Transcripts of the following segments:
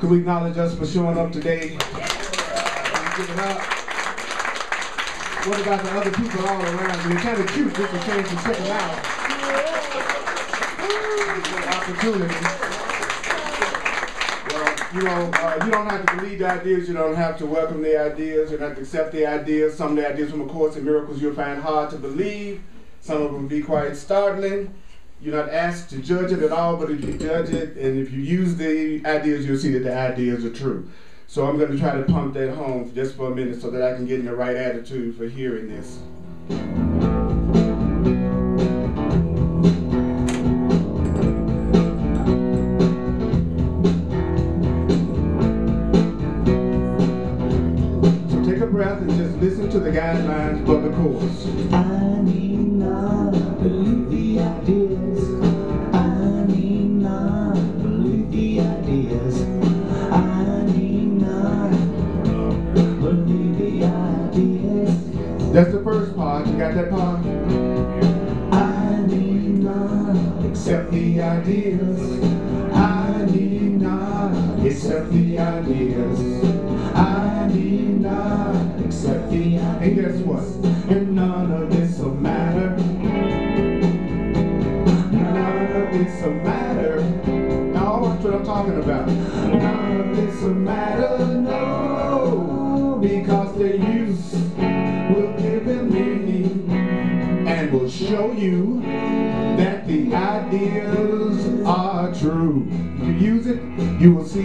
Could we acknowledge us for showing up today? What about the other people all around you? It's kind of cute just to change and check them out. Opportunity. You know, uh, you don't have to believe the ideas. You don't have to welcome the ideas. You don't have to accept the ideas. Some of the ideas from A Course in Miracles you'll find hard to believe. Some of them be quite startling. You're not asked to judge it at all, but if you judge it and if you use the ideas, you'll see that the ideas are true. So I'm going to try to pump that home just for a minute so that I can get in the right attitude for hearing this.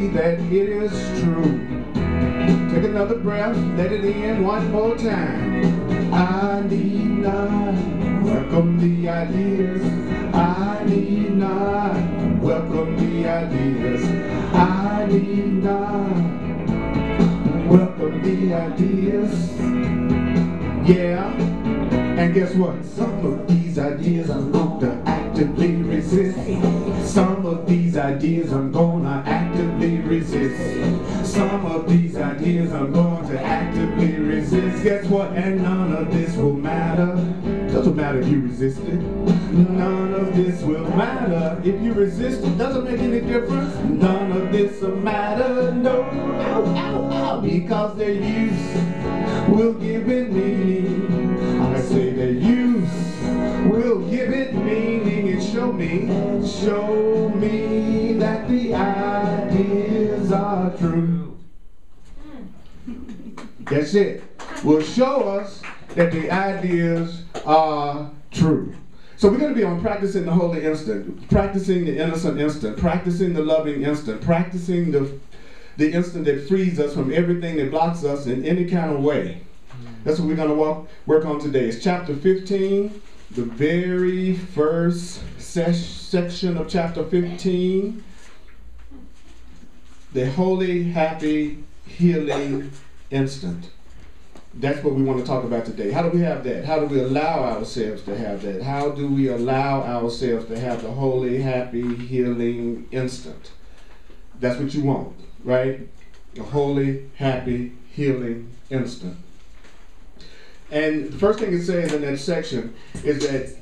That it is true. Take another breath, let it in one more time. I need not welcome the ideas. I need not welcome the ideas. I need not welcome the ideas. Yeah. And guess what? Some of these ideas I'm gonna actively resist. Some of these ideas I'm gonna actively resist. Some of these ideas I'm going to actively resist. Guess what? And none of this will matter. Doesn't matter if you resist it. None of this will matter if you resist it. Doesn't make any difference. None of this will matter. No, ow, ow, ow, because their use will give it meaning. I say the use will give it meaning and show me, show me that the ideas are true. That's it. Will show us that the ideas are true. So we're going to be on practicing the holy instant, practicing the innocent instant, practicing the loving instant, practicing the the instant that frees us from everything that blocks us in any kind of way. That's what we're going to walk, work on today. It's chapter 15, the very first section of chapter 15. The holy, happy, healing instant. That's what we want to talk about today. How do we have that? How do we allow ourselves to have that? How do we allow ourselves to have the holy, happy, healing instant? That's what you want, right? A holy, happy, healing instant. And the first thing it says in that section is that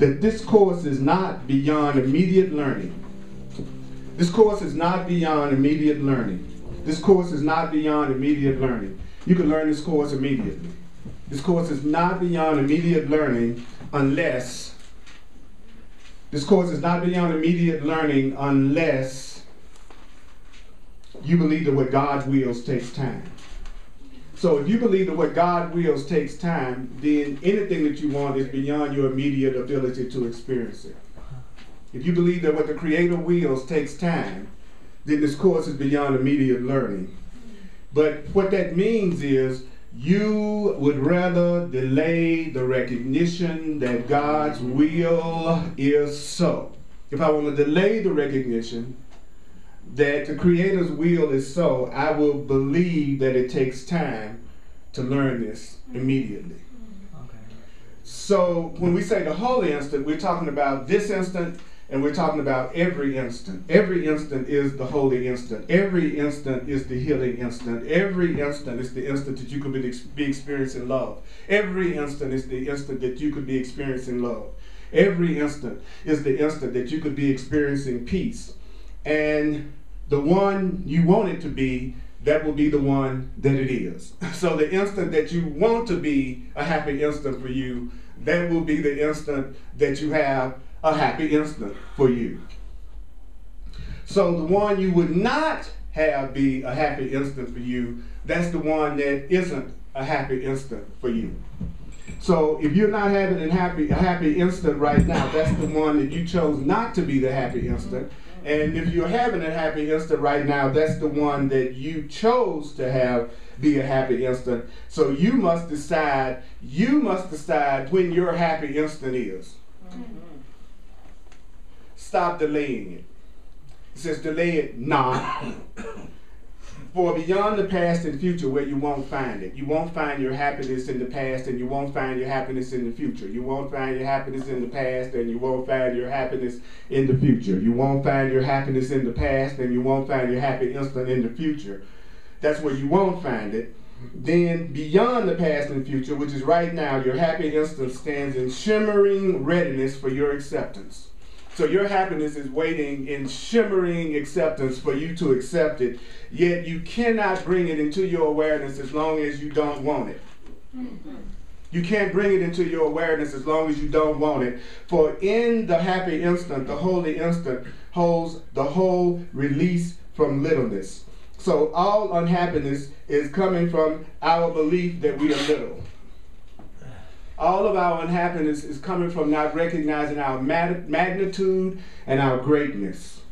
that this course is not beyond immediate learning. This course is not beyond immediate learning. This course is not beyond immediate learning. You can learn this course immediately. This course is not beyond immediate learning unless this course is not beyond immediate learning unless you believe that what God wills takes time. So if you believe that what God wills takes time, then anything that you want is beyond your immediate ability to experience it. If you believe that what the Creator wills takes time, then this course is beyond immediate learning. But what that means is you would rather delay the recognition that God's will is so. If I want to delay the recognition that the Creator's will is so, I will believe that it takes time to learn this immediately. So when we say the holy instant, we're talking about this instant and we're talking about every instant. Every instant is the holy instant. Every instant is the healing instant. Every instant is the instant that you could be, be experiencing love. Every instant is the instant that you could be experiencing love. Every instant is the instant that you could be experiencing peace. And the one you want it to be, that will be the one that it is. So the instant that you want to be a happy instant for you, that will be the instant that you have a happy instant for you. So the one you would not have be a happy instant for you, that's the one that isn't a happy instant for you. So if you're not having a happy, a happy instant right now, that's the one that you chose not to be the happy instant. And if you're having a happy instant right now, that's the one that you chose to have be a happy instant. So you must decide, you must decide when your happy instant is. Stop delaying it. It says delay it not. For beyond the past and future where you won't find it. You won't find your happiness in the past and you won't find your happiness in the future. You won't find your happiness in the past and you won't find your happiness in the future. You won't find your happiness in the past and you won't find your happy instant in the future. That's where you won't find it. Then beyond the past and future, which is right now, your happy instant stands in shimmering readiness for your acceptance. So your happiness is waiting in shimmering acceptance for you to accept it, yet you cannot bring it into your awareness as long as you don't want it. You can't bring it into your awareness as long as you don't want it. For in the happy instant, the holy instant holds the whole release from littleness. So all unhappiness is coming from our belief that we are little all of our unhappiness is coming from not recognizing our magnitude and our greatness.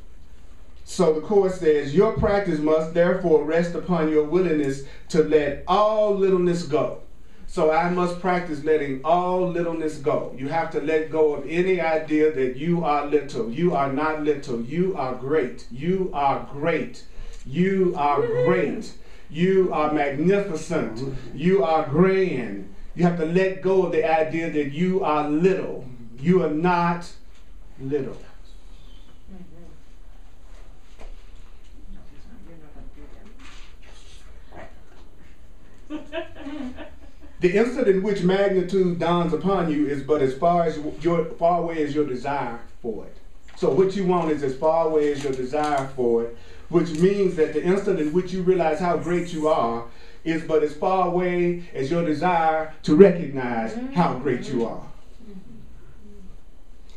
So the Course says, Your practice must therefore rest upon your willingness to let all littleness go. So I must practice letting all littleness go. You have to let go of any idea that you are little. You are not little. You are great. You are great. You are great. You are magnificent. You are grand. You have to let go of the idea that you are little. You are not little. the instant in which magnitude dawns upon you is but as far as your far away as your desire for it. So what you want is as far away as your desire for it, which means that the instant in which you realize how great you are is but as far away as your desire to recognize mm-hmm. how great you are. Mm-hmm.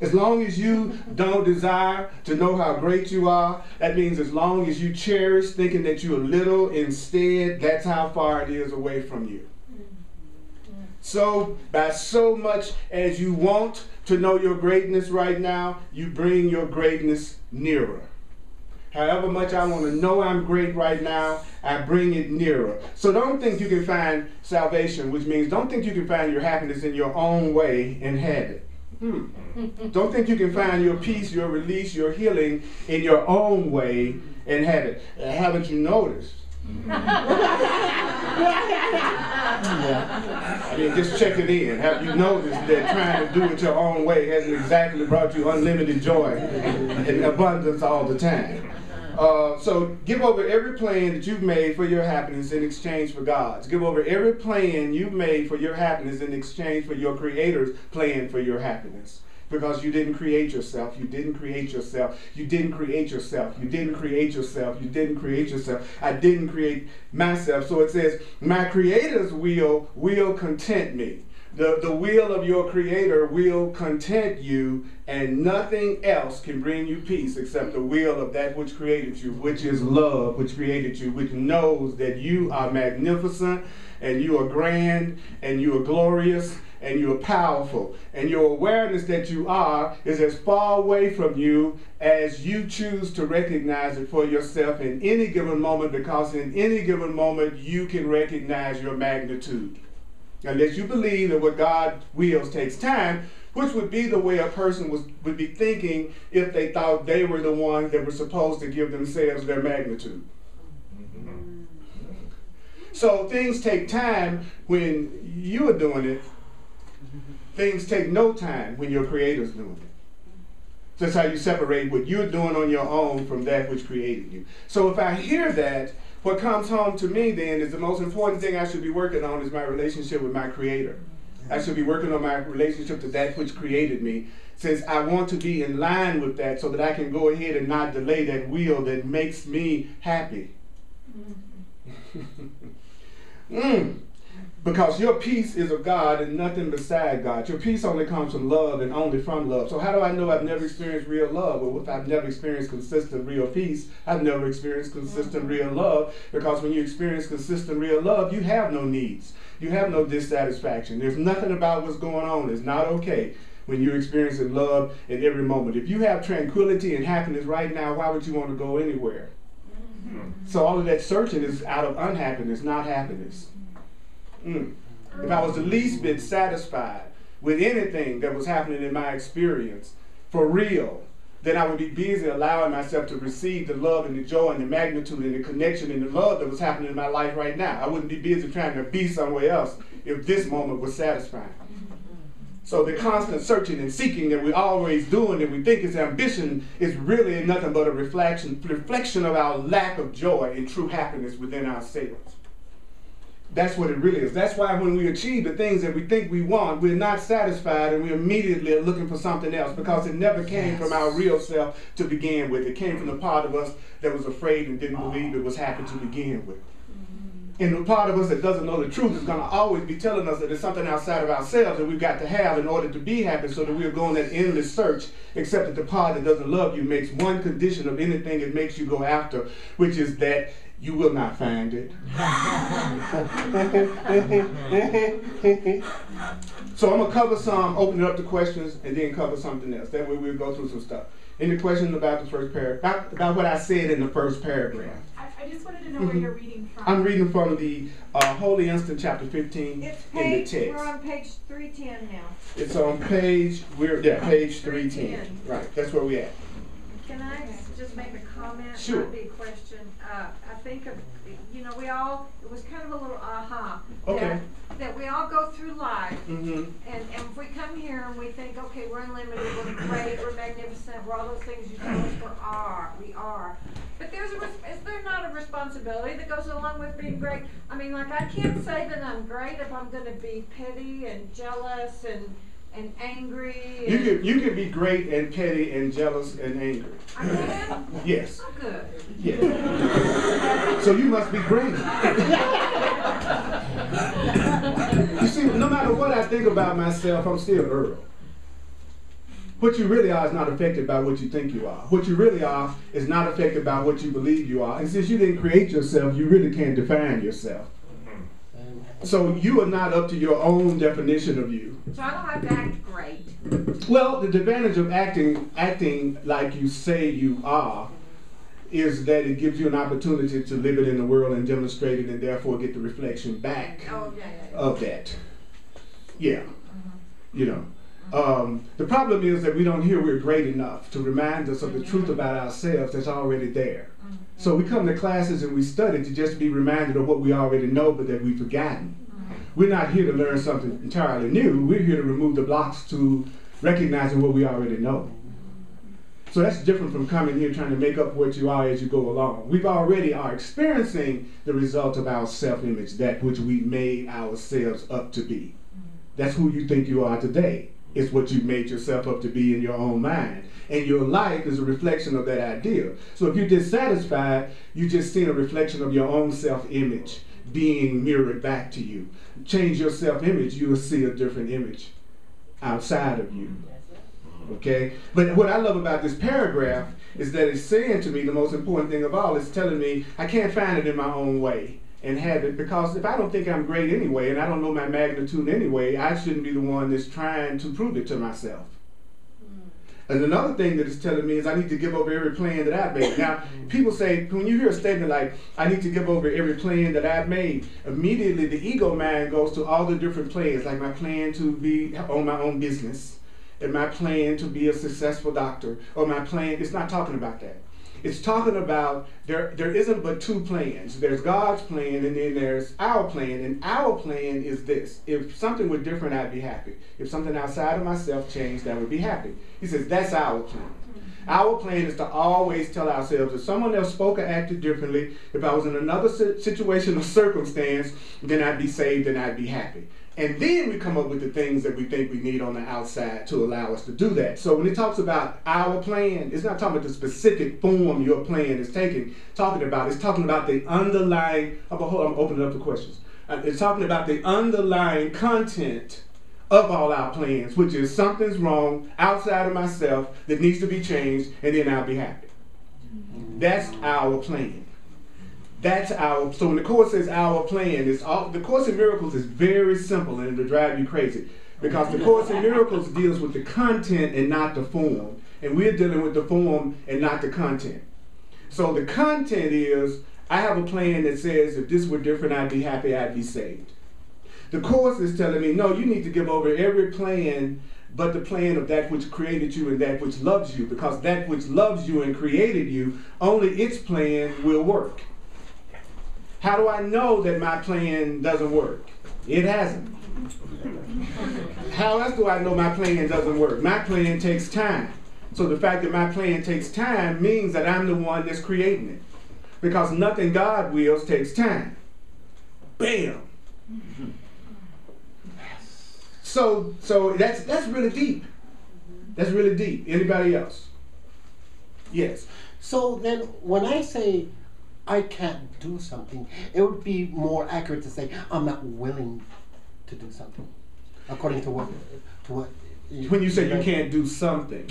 As long as you don't desire to know how great you are, that means as long as you cherish thinking that you are little instead, that's how far it is away from you. Mm-hmm. So, by so much as you want to know your greatness right now, you bring your greatness nearer. However much I want to know I'm great right now, I bring it nearer. So don't think you can find salvation, which means don't think you can find your happiness in your own way and have it. Hmm. don't think you can find your peace, your release, your healing in your own way and have it. Haven't you noticed? yeah. I mean, just check it in. Have you noticed that trying to do it your own way hasn't exactly brought you unlimited joy and abundance all the time? Uh, so give over every plan that you've made for your happiness in exchange for God's. Give over every plan you've made for your happiness in exchange for your Creator's plan for your happiness. Because you didn't create yourself. You didn't create yourself. You didn't create yourself. You didn't create yourself. You didn't create yourself. I didn't create myself. So it says, My Creator's will will content me. The, the will of your creator will content you, and nothing else can bring you peace except the will of that which created you, which is love, which created you, which knows that you are magnificent, and you are grand, and you are glorious, and you are powerful. And your awareness that you are is as far away from you as you choose to recognize it for yourself in any given moment, because in any given moment you can recognize your magnitude. Unless you believe that what God wills takes time, which would be the way a person was, would be thinking if they thought they were the ones that were supposed to give themselves their magnitude. Mm-hmm. So things take time when you are doing it. Things take no time when your creator's doing it. That's how you separate what you're doing on your own from that which created you. So if I hear that, what comes home to me then is the most important thing I should be working on is my relationship with my creator. I should be working on my relationship to that which created me. Since I want to be in line with that so that I can go ahead and not delay that wheel that makes me happy. mm. Because your peace is of God and nothing beside God. Your peace only comes from love and only from love. So how do I know I've never experienced real love? Well, if I've never experienced consistent real peace, I've never experienced consistent real mm-hmm. love. Because when you experience consistent real love, you have no needs. You have no dissatisfaction. There's nothing about what's going on. It's not okay when you're experiencing love in every moment. If you have tranquility and happiness right now, why would you want to go anywhere? Mm-hmm. So all of that searching is out of unhappiness, not happiness. Mm. If I was the least bit satisfied with anything that was happening in my experience, for real, then I would be busy allowing myself to receive the love and the joy and the magnitude and the connection and the love that was happening in my life right now. I wouldn't be busy trying to be somewhere else if this moment was satisfying. So the constant searching and seeking that we're always doing that we think is ambition is really nothing but a reflection, reflection of our lack of joy and true happiness within ourselves. That's what it really is. That's why when we achieve the things that we think we want, we're not satisfied and we immediately are looking for something else because it never came yes. from our real self to begin with. It came from the part of us that was afraid and didn't believe it was happy to begin with. Mm-hmm. And the part of us that doesn't know the truth is going to always be telling us that there's something outside of ourselves that we've got to have in order to be happy so that we're going that endless search, except that the part that doesn't love you makes one condition of anything it makes you go after, which is that you will not find it. so I'm going to cover some, open it up to questions, and then cover something else. That way we'll go through some stuff. Any questions about the first paragraph? About, about what I said in the first paragraph? I, just wanted to know mm-hmm. where you're reading from. I'm reading from the uh, Holy Instant, chapter 15 it's page, in the text. We're on page 310 now. It's on page, we're, yeah, page 310. Right, that's where we at. Can I just make a comment? Sure. Not be a question. Uh, I think of, you know, we all, it was kind of a little aha. Okay. That, that we all go through life, mm-hmm. and, and if we come here and we think, okay, we're unlimited, we're great, we're magnificent, we're all those things you tell us we are, we are. But there's a, is there not a responsibility that goes along with being great? I mean, like, I can't say that I'm great if I'm going to be petty and jealous and and angry. you could you could be great and petty and jealous and angry. I can. Yes. Oh, good. Yes. so you must be great. you see, no matter what I think about myself, I'm still Earl. What you really are is not affected by what you think you are. What you really are is not affected by what you believe you are. And since you didn't create yourself, you really can't define yourself. So you are not up to your own definition of you. So I don't have to act great. Well, the advantage of acting acting like you say you are is that it gives you an opportunity to live it in the world and demonstrate it and therefore get the reflection back oh, yeah, yeah, yeah. of that. Yeah. Mm-hmm. You know. Um, the problem is that we don't hear we're great enough to remind us of the truth about ourselves that's already there. Mm-hmm. So we come to classes and we study to just be reminded of what we already know but that we've forgotten. We're not here to learn something entirely new. We're here to remove the blocks to recognizing what we already know. So that's different from coming here trying to make up what you are as you go along. We've already are experiencing the result of our self-image, that which we made ourselves up to be. That's who you think you are today. It's what you've made yourself up to be in your own mind. And your life is a reflection of that idea. So if you're dissatisfied, you just see a reflection of your own self-image being mirrored back to you. Change your self-image, you will see a different image outside of you. Okay? But what I love about this paragraph is that it's saying to me the most important thing of all. It's telling me I can't find it in my own way and have it because if I don't think I'm great anyway and I don't know my magnitude anyway, I shouldn't be the one that's trying to prove it to myself. Mm. And another thing that it's telling me is I need to give over every plan that I've made. Now, people say, when you hear a statement like, I need to give over every plan that I've made, immediately the ego mind goes to all the different plans, like my plan to be on my own business, and my plan to be a successful doctor, or my plan, it's not talking about that it's talking about there there isn't but two plans. There's God's plan and then there's our plan. And our plan is this. If something were different, I'd be happy. If something outside of myself changed, I would be happy. He says that's our plan. Mm-hmm. Our plan is to always tell ourselves if someone else spoke or acted differently, if I was in another situation or circumstance, then I'd be saved and I'd be happy. And then we come up with the things that we think we need on the outside to allow us to do that. So when it talks about our plan, it's not talking about the specific form your plan is taking. Talking about it's talking about the underlying. On, I'm opening up the questions. Uh, it's talking about the underlying content of all our plans, which is something's wrong outside of myself that needs to be changed, and then I'll be happy. That's our plan. That's our so when the course says our plan, it's all the course in miracles is very simple and it'll drive you crazy. Because the course in miracles deals with the content and not the form. And we're dealing with the form and not the content. So the content is I have a plan that says if this were different, I'd be happy, I'd be saved. The course is telling me, no, you need to give over every plan but the plan of that which created you and that which loves you, because that which loves you and created you, only its plan will work. How do I know that my plan doesn't work? It hasn't. How else do I know my plan doesn't work? My plan takes time. So the fact that my plan takes time means that I'm the one that's creating it. Because nothing God wills takes time. Bam. So so that's that's really deep. That's really deep. Anybody else? Yes. So then, when I say I can't do something, it would be more accurate to say I'm not willing to do something, according to what to what. When you say you can't do something,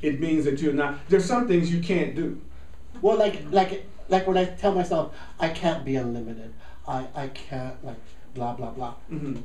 it means that you're not. There's some things you can't do. Well, like like like when I tell myself I can't be unlimited, I I can't like blah blah blah. hmm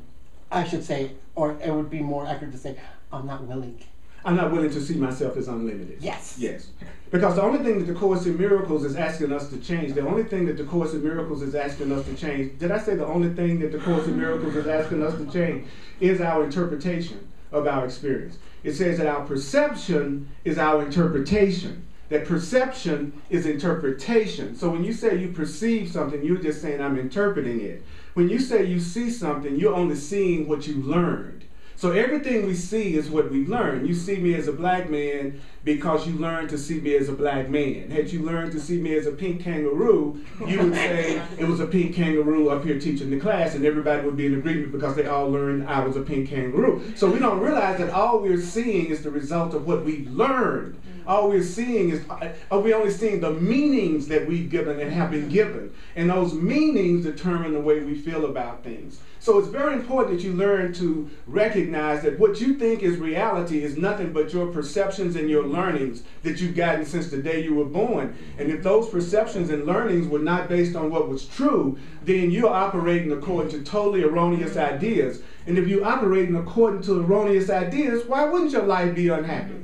I should say, or it would be more accurate to say I'm not willing. I'm not willing to see myself as unlimited. Yes. Yes. Because the only thing that the Course in Miracles is asking us to change, the only thing that the Course in Miracles is asking us to change, did I say the only thing that the Course in Miracles is asking us to change is our interpretation of our experience? It says that our perception is our interpretation. That perception is interpretation. So when you say you perceive something, you're just saying, I'm interpreting it. When you say you see something, you're only seeing what you learned. So everything we see is what we learn. You see me as a black man because you learned to see me as a black man. Had you learned to see me as a pink kangaroo, you would say it was a pink kangaroo up here teaching the class, and everybody would be in agreement because they all learned I was a pink kangaroo. So we don't realize that all we're seeing is the result of what we've learned. All we're seeing is, are we only seeing the meanings that we've given and have been given? And those meanings determine the way we feel about things. So it's very important that you learn to recognize that what you think is reality is nothing but your perceptions and your learnings that you've gotten since the day you were born. And if those perceptions and learnings were not based on what was true, then you're operating according to totally erroneous ideas. And if you're operating according to erroneous ideas, why wouldn't your life be unhappy?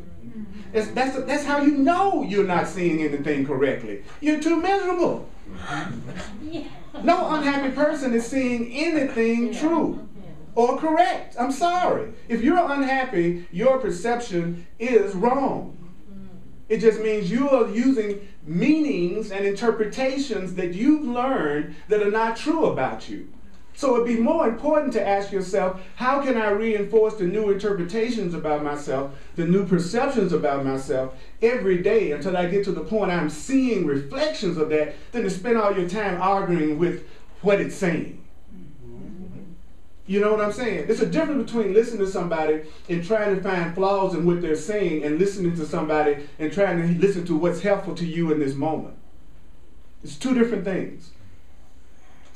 It's, that's, that's how you know you're not seeing anything correctly. You're too miserable. No unhappy person is seeing anything true or correct. I'm sorry. If you're unhappy, your perception is wrong. Mm-hmm. It just means you are using meanings and interpretations that you've learned that are not true about you. So it'd be more important to ask yourself, how can I reinforce the new interpretations about myself, the new perceptions about myself every day until I get to the point I'm seeing reflections of that, than to spend all your time arguing with what it's saying. You know what I'm saying? There's a difference between listening to somebody and trying to find flaws in what they're saying and listening to somebody and trying to listen to what's helpful to you in this moment. It's two different things.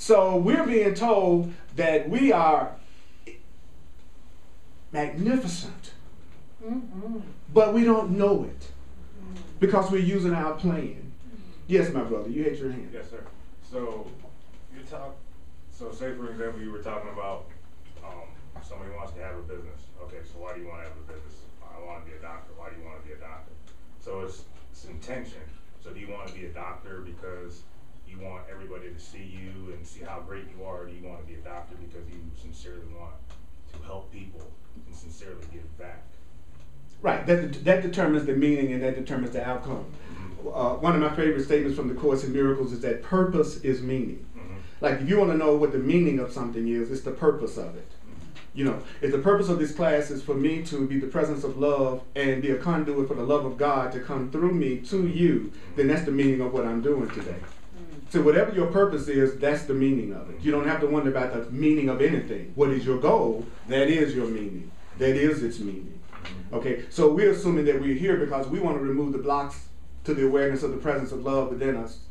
So we're being told that we are magnificent, but we don't know it because we're using our plan. Yes, my brother, you had your hand. Yes, sir. So you talk. So say for example, you were talking about um, somebody wants to have a business. Okay, so why do you want to have a business? I want to be a doctor. Why do you want to be a doctor? So it's it's intention. So do you want to be a doctor because you want everybody to see you and see how great you are? Or do you want to be a doctor because you sincerely want to help people and sincerely give back? Right, that, that determines the meaning and that determines the outcome. Uh, one of my favorite statements from the Course in Miracles is that purpose is meaning. Mhm. Like, if you want to know what the meaning of something is, it's the purpose of it. You know, if the purpose of this class is for me to be the presence of love and be a conduit for the love of God to come through me to you, then that's the meaning of what I'm doing today. So whatever your purpose is, that's the meaning of it. You don't have to wonder about the meaning of anything. What is your goal? That is your meaning. That is its meaning. Mm-hmm. Okay, so we're assuming that we're here because we want to remove the blocks to the awareness of the presence of love within us.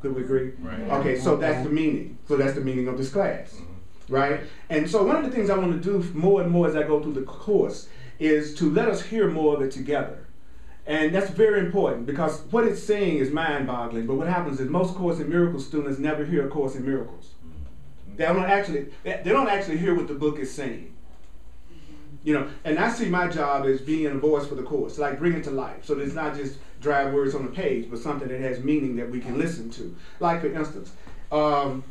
Could we agree? Right. Okay, so that's the meaning. So that's the meaning of this class, mm-hmm. right? And so one of the things I want to do more and more as I go through the course is to let us hear more of it together. And that's very important because what it's saying is mind-boggling. But what happens is most Course in Miracles students never hear a Course in Miracles. They don't actually they don't actually hear what the book is saying. You know, and I see my job as being a voice for the course, like bring it to life. So that it's not just dry words on the page, but something that has meaning that we can listen to. Like for instance, um,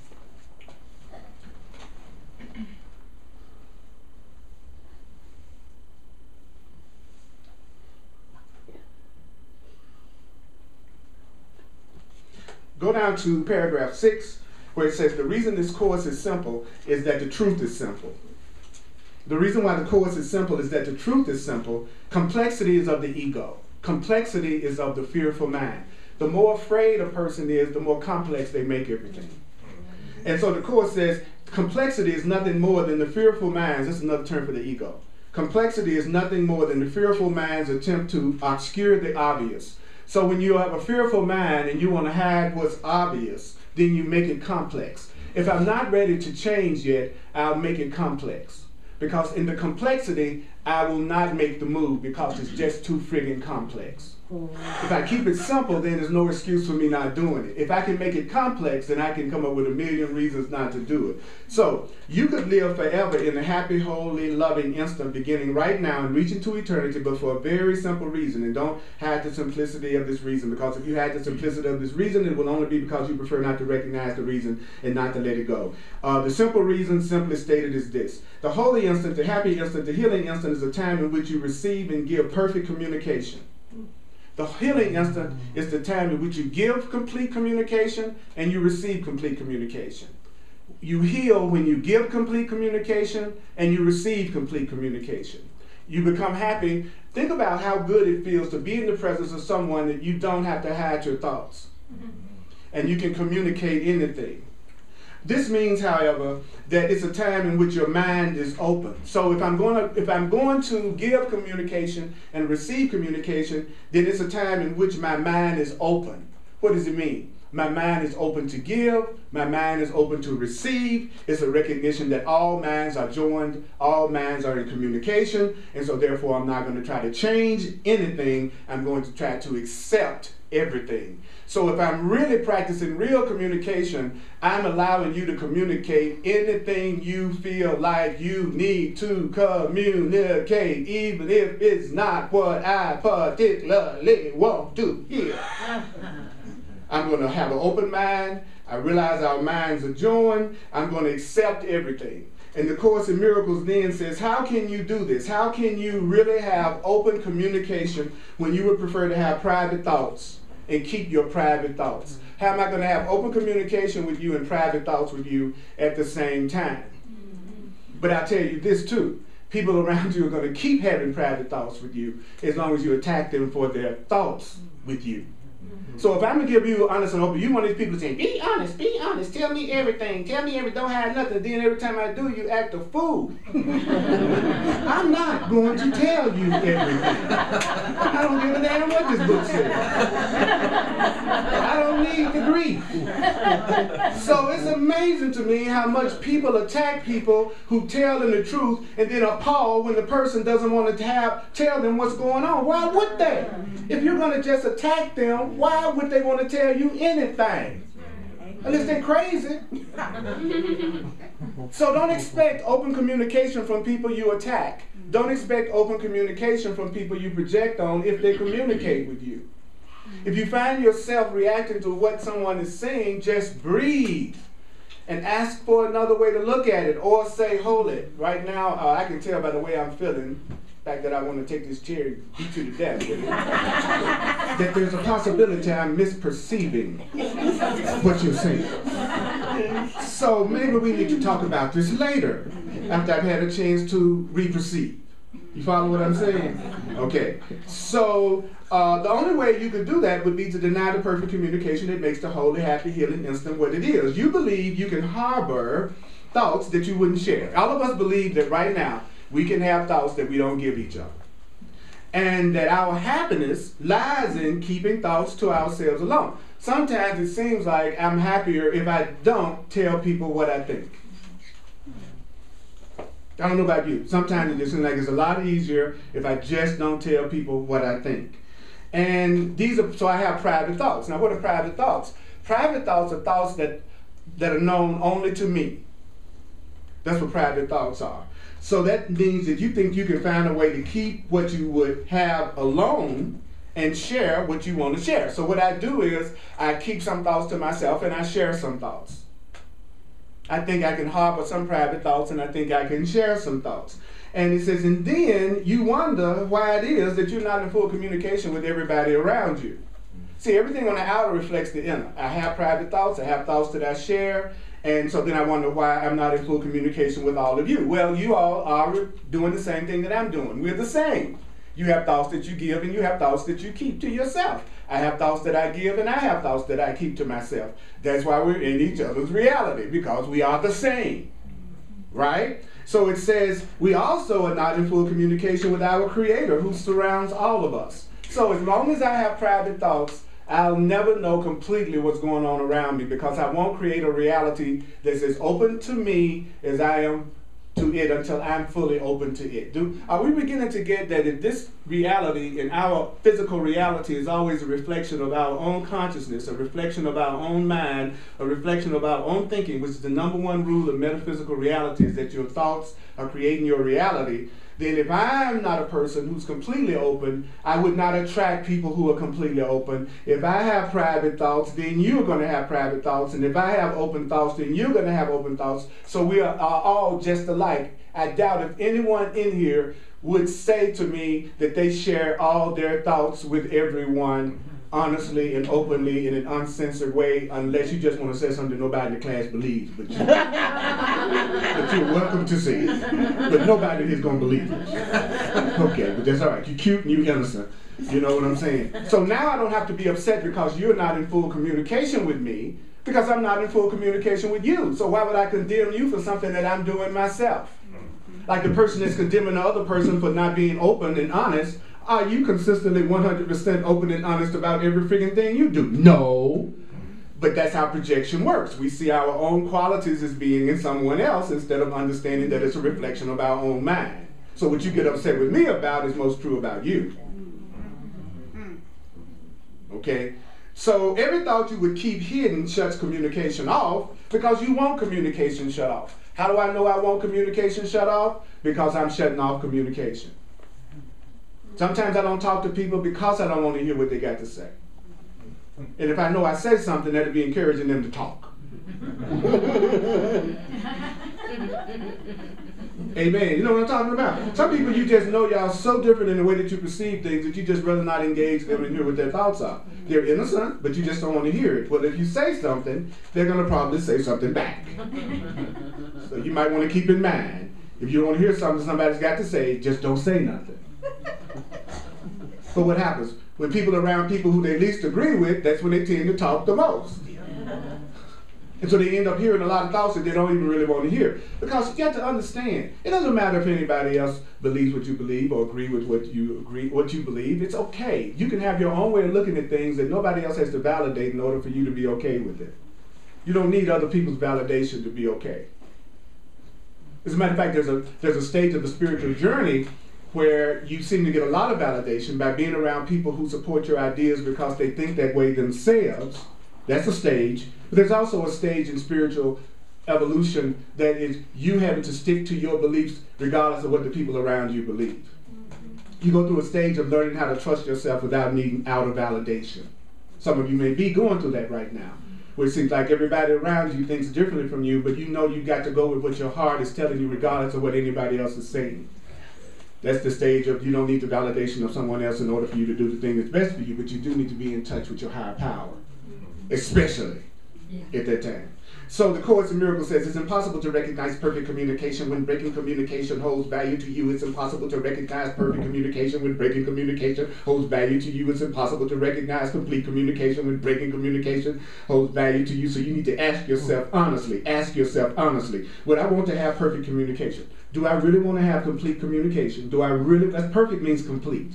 go down to paragraph six, where it says the reason this course is simple is that the truth is simple. The reason why the course is simple is that the truth is simple. Complexity is of the ego. Complexity is of the fearful mind. The more afraid a person is, the more complex they make everything. And so the course says complexity is nothing more than the fearful minds. That's another term for the ego. Complexity is nothing more than the fearful mind's attempt to obscure the obvious. So when you have a fearful mind and you want to hide what's obvious, then you make it complex. If I'm not ready to change yet, I'll make it complex. Because in the complexity, I will not make the move because it's just too friggin' complex. If I keep it simple, then there's no excuse for me not doing it. If I can make it complex, then I can come up with a million reasons not to do it. So you could live forever in the happy, holy, loving instant, beginning right now and reaching to eternity, but for a very simple reason. And don't hide the simplicity of this reason, because if you had the simplicity of this reason, it will only be because you prefer not to recognize the reason and not to let it go. Uh, the simple reason, simply stated, is this: the holy instant, the happy instant, the healing instant is a time in which you receive and give perfect communication. The healing instant is the time in which you give complete communication and you receive complete communication. You heal when you give complete communication and you receive complete communication. You become happy. Think about how good it feels to be in the presence of someone that you don't have to hide your thoughts. Mm-hmm. And you can communicate anything. This means, however, that it's a time in which your mind is open. So if I'm going to if I'm going to give communication and receive communication, then it's a time in which my mind is open. What does it mean? My mind is open to give, my mind is open to receive. It's a recognition that all minds are joined, all minds are in communication, and so therefore I'm not going to try to change anything. I'm going to try to accept everything. So if I'm really practicing real communication, I'm allowing you to communicate anything you feel like you need to communicate, even if it's not what I particularly want to hear. I'm going to have an open mind. I realize our minds are joined. I'm going to accept everything. And the Course in Miracles then says, How can you do this? How can you really have open communication when you would prefer to have private thoughts? And keep your private thoughts? Mm-hmm. How am I going to have open communication with you and private thoughts with you at the same time? Mm-hmm. But I tell you this too people around you are going to keep having private thoughts with you as long as you attack them for their thoughts mm-hmm. with you. So if I'm gonna give you honest and open, you want these people saying, "Be honest, be honest, tell me everything, tell me everything, don't hide nothing." Then every time I do, you act a fool. I'm not going to tell you everything. I don't give a damn what this book says. I don't need the grief. So it's amazing to me how much people attack people who tell them the truth and then appall when the person doesn't want to have tell them what's going on. Why would they? If you're to just attack them, why would they want to tell you anything? Unless they're crazy. so don't expect open communication from people you attack. Don't expect open communication from people you project on if they communicate with you. If you find yourself reacting to what someone is saying, just breathe and ask for another way to look at it or say, hold it. Right now, uh, I can tell by the way I'm feeling fact that I want to take this chair and beat you to death that there's a possibility I'm misperceiving what you're saying. So maybe we need to talk about this later, after I've had a chance to re-perceive. You follow what I'm saying? Okay. So uh, the only way you could do that would be to deny the perfect communication that makes the holy, happy, healing instant what it is. You believe you can harbor thoughts that you wouldn't share. All of us believe that right now we can have thoughts that we don't give each other. And that our happiness lies in keeping thoughts to ourselves alone. Sometimes it seems like I'm happier if I don't tell people what I think. I don't know about you. Sometimes it just seems like it's a lot easier if I just don't tell people what I think. And these are so I have private thoughts. Now, what are private thoughts? Private thoughts are thoughts that that are known only to me. That's what private thoughts are. So that means that you think you can find a way to keep what you would have alone and share what you want to share. So what I do is I keep some thoughts to myself and I share some thoughts. I think I can harbor some private thoughts and I think I can share some thoughts. And it says, and then you wonder why it is that you're not in full communication with everybody around you. See, everything on the outer reflects the inner. I have private thoughts, I have thoughts that I share, and so then I wonder why I'm not in full communication with all of you. Well, you all are doing the same thing that I'm doing. We're the same. You have thoughts that you give and you have thoughts that you keep to yourself. I have thoughts that I give and I have thoughts that I keep to myself. That's why we're in each other's reality because we are the same. Right? So it says we also are not in full communication with our Creator who surrounds all of us. So as long as I have private thoughts, I'll never know completely what's going on around me because I won't create a reality that's as open to me as I am to it until I'm fully open to it. Do are we beginning to get that if this reality in our physical reality is always a reflection of our own consciousness, a reflection of our own mind, a reflection of our own thinking, which is the number one rule of metaphysical reality is that your thoughts are creating your reality then if I'm not a person who's completely open, I would not attract people who are completely open. If I have private thoughts, then you're going to have private thoughts. And if I have open thoughts, then you're going to have open thoughts. So we are, are all just alike. I doubt if anyone in here would say to me that they share all their thoughts with everyone honestly and openly in an uncensored way, unless you just want to say something nobody in the class believes. But, you, but you're welcome to say it. But nobody is going to believe it. Okay, but that's all right. You're cute and you're innocent. You know what I'm saying? So now I don't have to be upset because you're not in full communication with me because I'm not in full communication with you. So why would I condemn you for something that I'm doing myself? Like the person that's condemning the other person for not being open and honest are you consistently 100% open and honest about every freaking thing you do? No. But that's how projection works. We see our own qualities as being in someone else instead of understanding that it's a reflection of our own mind. So what you get upset with me about is most true about you. Okay? So every thought you would keep hidden shuts communication off because you want communication shut off. How do I know I want communication shut off? Because I'm shutting off communication. Sometimes I don't talk to people because I don't want to hear what they got to say. And if I know I say something, that'll be encouraging them to talk. Amen. You know what I'm talking about? Some people you just know y'all so different in the way that you perceive things that you just rather not engage them and hear what their thoughts are. They're innocent, but you just don't want to hear it. Well, if you say something, they're going to probably say something back. so you might want to keep in mind if you don't want to hear something somebody's got to say, just don't say nothing. But what happens? When people are around people who they least agree with, that's when they tend to talk the most. And so they end up hearing a lot of thoughts that they don't even really want to hear. Because you have to understand, it doesn't matter if anybody else believes what you believe or agree with what you agree what you believe. It's okay. You can have your own way of looking at things that nobody else has to validate in order for you to be okay with it. You don't need other people's validation to be okay. As a matter of fact, there's a there's a stage of the spiritual journey where you seem to get a lot of validation by being around people who support your ideas because they think that way themselves. That's a stage. But there's also a stage in spiritual evolution that is you having to stick to your beliefs regardless of what the people around you believe. You go through a stage of learning how to trust yourself without needing outer validation. Some of you may be going through that right now, where it seems like everybody around you thinks differently from you, but you know you've got to go with what your heart is telling you regardless of what anybody else is saying. That's the stage of you don't need the validation of someone else in order for you to do the thing that's best for you, but you do need to be in touch with your higher power, mm-hmm. especially at that time. So the Course in Miracles says it's impossible to recognize perfect communication when breaking communication holds value to you. It's impossible to recognize perfect communication when breaking communication holds value to you. It's impossible to recognize complete communication when breaking communication holds value to you. So you need to ask yourself honestly, ask yourself honestly, would I want to have perfect communication? Do I really want to have complete communication? Do I really, that's perfect means complete.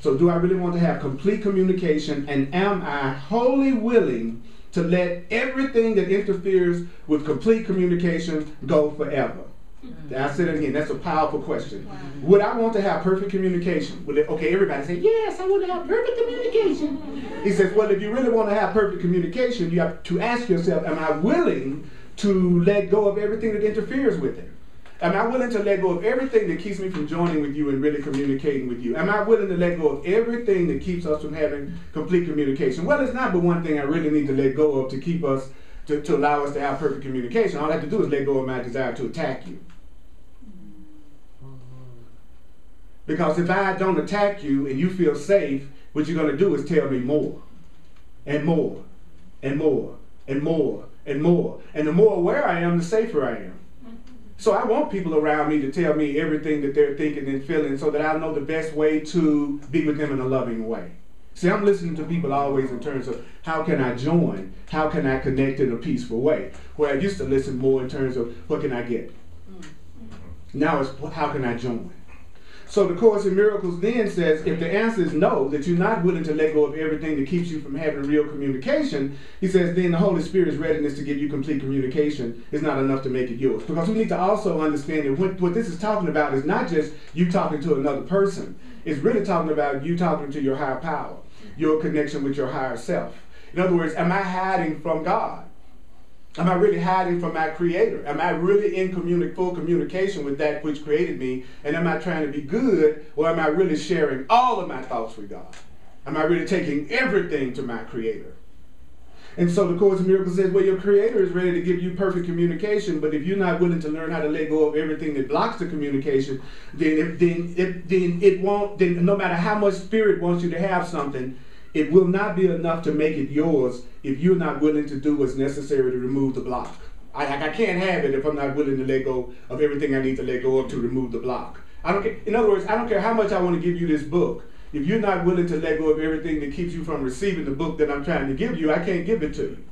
So do I really want to have complete communication and am I wholly willing to let everything that interferes with complete communication go forever? Mm-hmm. I said it again. That's a powerful question. Would I want to have perfect communication? Would it, okay, everybody say yes. I want to have perfect communication. He says, well, if you really want to have perfect communication, you have to ask yourself, am I willing to let go of everything that interferes with it? Am I willing to let go of everything that keeps me from joining with you and really communicating with you? Am I willing to let go of everything that keeps us from having complete communication? Well, it's not but one thing I really need to let go of to keep us, to, to allow us to have perfect communication. All I have to do is let go of my desire to attack you. Because if I don't attack you and you feel safe, what you're going to do is tell me more and more and more and more and more. And the more aware I am, the safer I am. So I want people around me to tell me everything that they're thinking and feeling so that I know the best way to be with them in a loving way. See, I'm listening to people always in terms of how can I join? How can I connect in a peaceful way? Where I used to listen more in terms of what can I get? Mm. Now it's how can I join? So the Course in Miracles then says if the answer is no, that you're not willing to let go of everything that keeps you from having real communication, he says then the Holy Spirit's readiness to give you complete communication is not enough to make it yours. Because we need to also understand that what, what this is talking about is not just you talking to another person, it's really talking about you talking to your higher power, your connection with your higher self. In other words, am I hiding from God? Am I really hiding from my creator? Am I really in communi- full communication with that which created me? And am I trying to be good or am I really sharing all of my thoughts with God? Am I really taking everything to my creator? And so the Course in Miracles says, well, your creator is ready to give you perfect communication, but if you're not willing to learn how to let go of everything that blocks the communication, then it, then it, then it won't, then no matter how much spirit wants you to have something, it will not be enough to make it yours if you're not willing to do what's necessary to remove the block. I, I can't have it if I'm not willing to let go of everything I need to let go of to remove the block. I don't care. In other words, I don't care how much I want to give you this book. If you're not willing to let go of everything that keeps you from receiving the book that I'm trying to give you, I can't give it to you.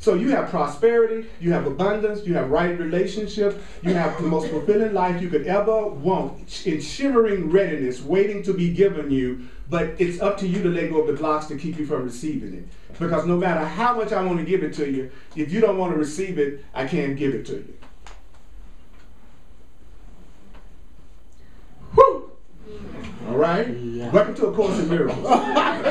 So you have prosperity, you have abundance, you have right relationship, you have the most fulfilling life you could ever want in shimmering readiness, waiting to be given you. But it's up to you to let go of the blocks to keep you from receiving it. Because no matter how much I want to give it to you, if you don't want to receive it, I can't give it to you. Whew! All right? Yeah. Welcome to A Course in Miracles.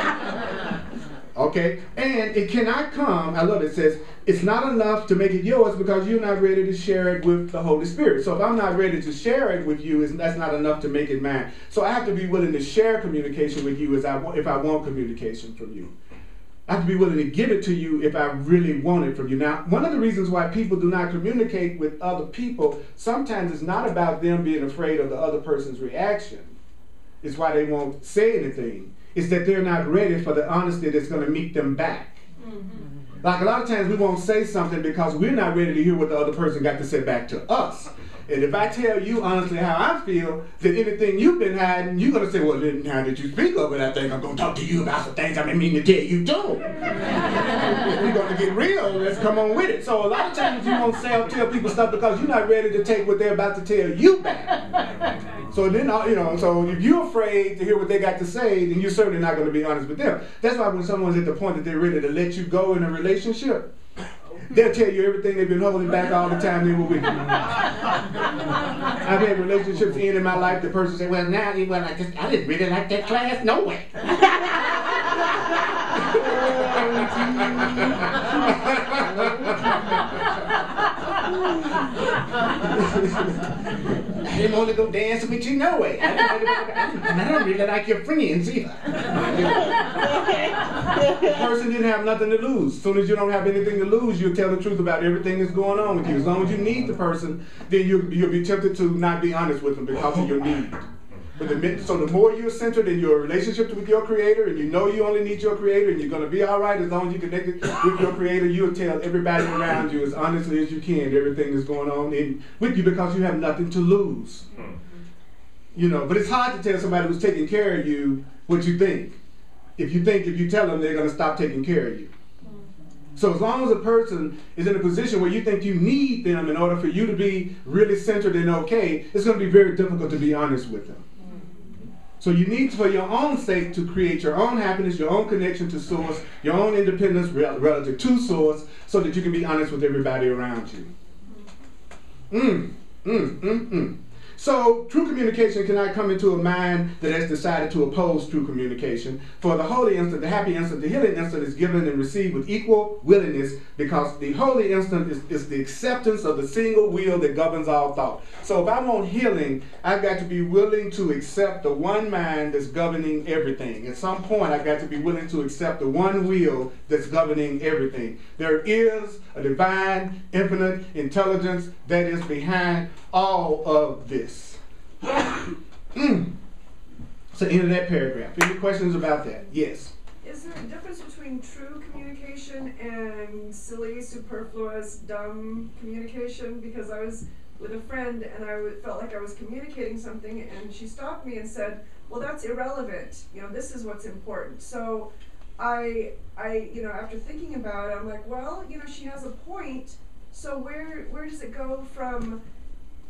Okay? And it cannot come, I love it, it says, it's not enough to make it yours because you're not ready to share it with the Holy Spirit. So if I'm not ready to share it with you, that's not enough to make it mine. So I have to be willing to share communication with you as I, if I want communication from you. I have to be willing to give it to you if I really want it from you. Now, one of the reasons why people do not communicate with other people sometimes it's not about them being afraid of the other person's reaction. It's why they won't say anything. It's that they're not ready for the honesty that's going to meet them back. Mm-hmm. Like a lot of times we won't say something because we're not ready to hear what the other person got to say back to us. And if I tell you honestly how I feel, then anything you've been hiding, you're gonna say, well, then now that you speak of it, I think I'm gonna talk to you about some things I've been meaning to tell you too. if we're gonna get real, let's come on with it. So a lot of times you won't say tell people stuff because you're not ready to take what they're about to tell you back. So then, uh, you know, so if you're afraid to hear what they got to say, then you're certainly not going to be honest with them. That's why when someone's at the point that they're ready to let you go in a relationship, they'll tell you everything they've been holding back all the time they were with you. I've had relationships end in my life. The person said, "Well, now, well, I just, I didn't really like that class, no way." I didn't want to go dancing with you, no way. I didn't, and I don't really like your friends either. the person didn't have nothing to lose. As soon as you don't have anything to lose, you'll tell the truth about everything that's going on with you. As long as you need the person, then you'll, you'll be tempted to not be honest with them because of your need. But the, so the more you're centered in your relationship with your creator and you know you only need your creator and you're going to be all right as long as you connect it with your creator, you'll tell everybody around you as honestly as you can everything that's going on in, with you because you have nothing to lose. Hmm. You know, but it's hard to tell somebody who's taking care of you what you think. If you think if you tell them they're going to stop taking care of you. So as long as a person is in a position where you think you need them in order for you to be really centered and okay, it's going to be very difficult to be honest with them. So you need for your own sake to create your own happiness, your own connection to source, your own independence rel- relative to source, so that you can be honest with everybody around you. Mm, mm, mm, mm. So true communication cannot come into a mind that has decided to oppose true communication. For the holy instant, the happy instant, the healing instant is given and received with equal willingness because the holy instant is, is the acceptance of the single will that governs all thought. So if I want healing, I've got to be willing to accept the one mind that's governing everything. At some point, I've got to be willing to accept the one will that's governing everything. There is a divine, infinite intelligence that is behind all of this. So, end of that paragraph. Any questions about that? Yes. Is there a difference between true communication and silly, superfluous, dumb communication? Because I was with a friend and I felt like I was communicating something, and she stopped me and said, "Well, that's irrelevant. You know, this is what's important." So, I, I, you know, after thinking about it, I'm like, well, you know, she has a point. So where, where does it go from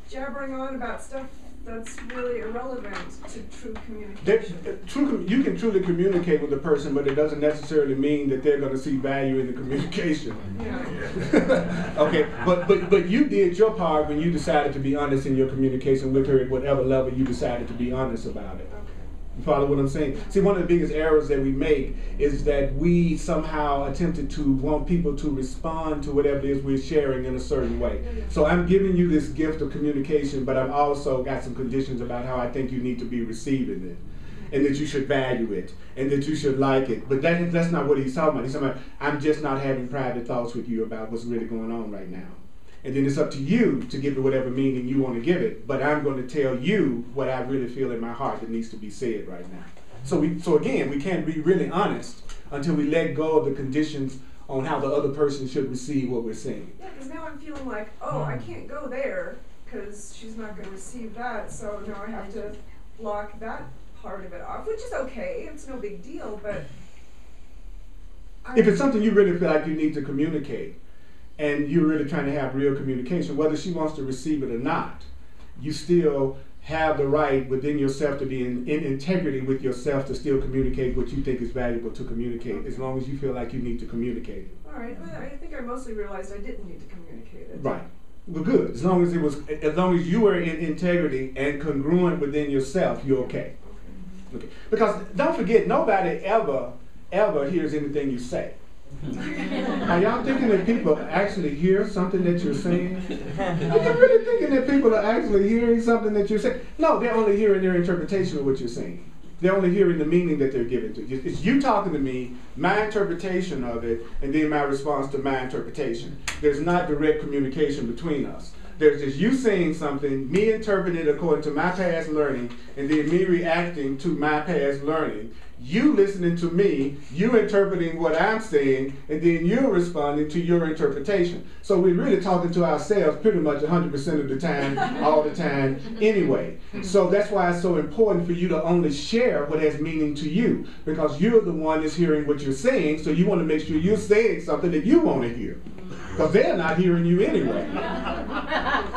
jabbering on about stuff that's really irrelevant to true communication? uh, true, you can truly communicate with a person, but it doesn't necessarily mean that they're going to see value in the communication. Yeah. okay, but, but but you did your part when you decided to be honest in your communication with her at whatever level you decided to be honest about it. You follow what I'm saying? See, one of the biggest errors that we make is that we somehow attempted to want people to respond to whatever it is we're sharing in a certain way. So I'm giving you this gift of communication, but I've also got some conditions about how I think you need to be receiving it. And that you should value it, and that you should like it. But that, that's not what he's talking about. He's talking about, I'm just not having private thoughts with you about what's really going on right now. And then it's up to you to give it whatever meaning you want to give it. But I'm going to tell you what I really feel in my heart that needs to be said right now. So we, so again, we can't be really honest until we let go of the conditions on how the other person should receive what we're saying. Yeah, because now I'm feeling like, oh, I hmm. can't go there because she's not going to receive that. So now I have to block that part of it off, which is okay. It's no big deal, but. I- If it's something you really feel like you need to communicate, and you're really trying to have real communication, whether she wants to receive it or not, you still have the right within yourself to be in, in integrity with yourself to still communicate what you think is valuable to communicate, as long as you feel like you need to communicate it. All right, well, I think I mostly realized I didn't need to communicate it. Right. Well, good. As long as it was, as long as you were in integrity and congruent within yourself, you're okay. Okay. Okay. Because don't forget, nobody ever, ever hears anything you say. Are y'all thinking that people actually hear something that you're saying? Are you really thinking that people are actually hearing something that you're saying? No, they're only hearing their interpretation of what you're saying. They're only hearing the meaning that they're giving to you. It's you talking to me, my interpretation of it, and then my response to my interpretation. There's not direct communication between us. There's just you saying something, me interpreting it according to my past learning, and then me reacting to my past learning. You listening to me, you interpreting what I'm saying, and then you're responding to your interpretation. So we're really talking to ourselves pretty much 100% of the time, all the time, anyway. So that's why it's so important for you to only share what has meaning to you, because you're the one that's hearing what you're saying, so you want to make sure you're saying something that you want to hear. Because they're not hearing you anyway.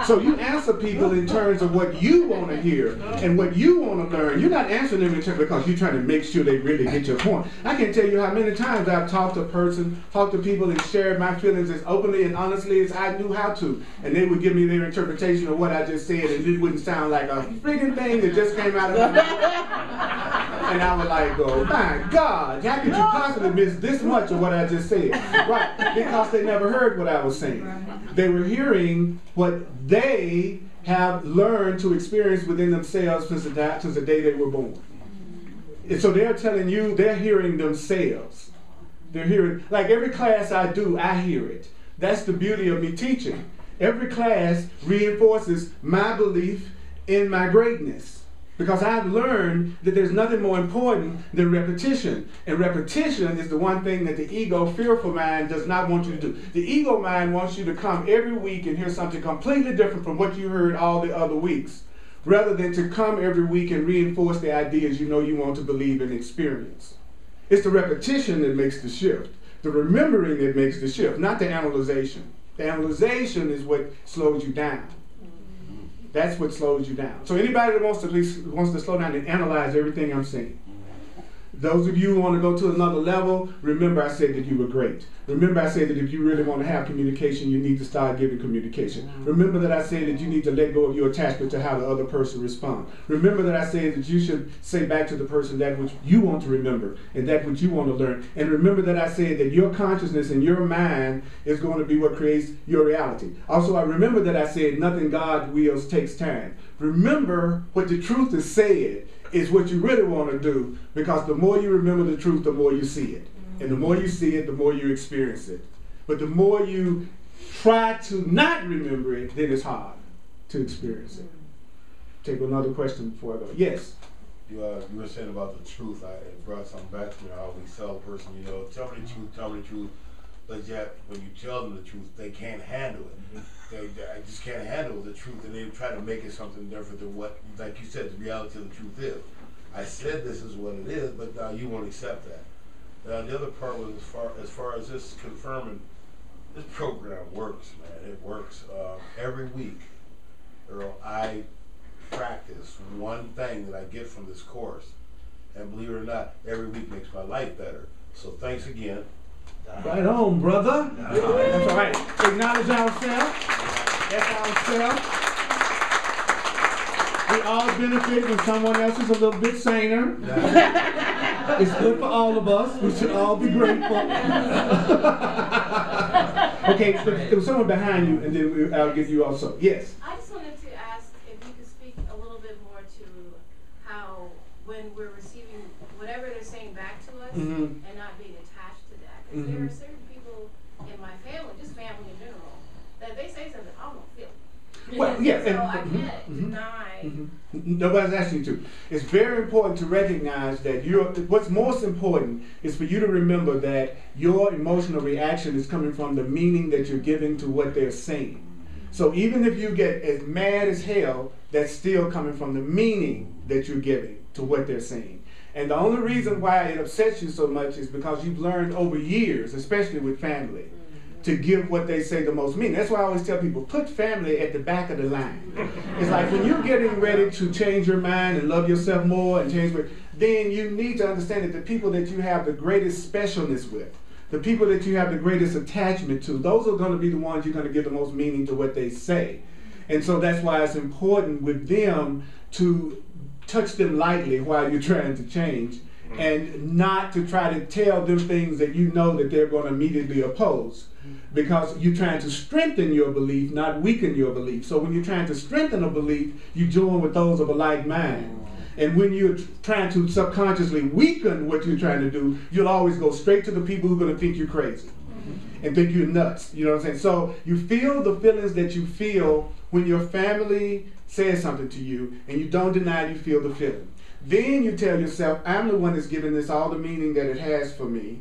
So you answer people in terms of what you want to hear and what you want to learn. You're not answering them in terms because you're trying to make sure they really get your point. I can tell you how many times I've talked to a person, talked to people, and shared my feelings as openly and honestly as I knew how to, and they would give me their interpretation of what I just said, and it wouldn't sound like a freaking thing that just came out of my mouth. And I would like go, my God, how could you possibly miss this much of what I just said? Right, because they never heard what was saying. They were hearing what they have learned to experience within themselves since the, day, since the day they were born. And so they're telling you, they're hearing themselves. They're hearing, like every class I do, I hear it. That's the beauty of me teaching. Every class reinforces my belief in my greatness. Because I've learned that there's nothing more important than repetition. And repetition is the one thing that the ego, fearful mind does not want you to do. The ego mind wants you to come every week and hear something completely different from what you heard all the other weeks, rather than to come every week and reinforce the ideas you know you want to believe and experience. It's the repetition that makes the shift, the remembering that makes the shift, not the analyzation. The analyzation is what slows you down. That's what slows you down. So anybody that wants to at least wants to slow down and analyze everything I'm saying. Those of you who want to go to another level, remember I said that you were great. Remember I said that if you really want to have communication, you need to start giving communication. Mm. Remember that I said that you need to let go of your attachment to how the other person responds. Remember that I said that you should say back to the person that which you want to remember and that which you want to learn. And remember that I said that your consciousness and your mind is going to be what creates your reality. Also, I remember that I said nothing God wills takes time. Remember what the truth is said is what you really want to do because the more you remember the truth, the more you see it. And the more you see it, the more you experience it. But the more you try to not remember it, then it's hard to experience it. Take another question before I go. Yes. You, uh, you were saying about the truth. I it brought something back to me. I always tell a person, you know, tell me the truth, tell me the truth. But yet, when you tell them the truth, they can't handle it. They, they I just can't handle the truth, and they try to make it something different than what, like you said, the reality of the truth is. I said this is what it is, but now you won't accept that. Now the other part was as far as far as this confirming, this program works, man. It works uh, every week. Earl, I practice one thing that I get from this course, and believe it or not, every week makes my life better. So thanks again. Right on, brother. That's all right. Acknowledge ourselves. That's ourselves. We all benefit when someone else is a little bit saner. It's good for all of us. We should all be grateful. okay, so there was someone behind you, and then we, I'll give you also. Yes. I just wanted to ask if you could speak a little bit more to how, when we're receiving whatever they're saying back to us, Mhm. and not being attached to that. Because there are certain people in my family, just family in general, that they say something, I don't feel. it. Well, yeah, So and- I mhm, can't mhm, deny. Mhm. Nobody's asking you to. It's very important to recognize that you're, what's most important is for you to remember that your emotional reaction is coming from the meaning that you're giving to what they're saying. So even if you get as mad as hell, that's still coming from the meaning that you're giving to what they're saying. And the only reason why it upsets you so much is because you've learned over years, especially with family, to give what they say the most meaning. That's why I always tell people, put family at the back of the line. It's like when you're getting ready to change your mind and love yourself more and change, then you need to understand that the people that you have the greatest specialness with, the people that you have the greatest attachment to, those are going to be the ones you're going to give the most meaning to what they say. And so that's why it's important with them to touch them lightly while you're trying to change and not to try to tell them things that you know that they're going to immediately oppose because you're trying to strengthen your belief not weaken your belief so when you're trying to strengthen a belief you join with those of a like mind and when you're trying to subconsciously weaken what you're trying to do you'll always go straight to the people who are going to think you're crazy and think you're nuts. You know what I'm saying? So you feel the feelings that you feel when your family says something to you, and you don't deny you feel the feeling. Then you tell yourself, I'm the one that's giving this all the meaning that it has for me.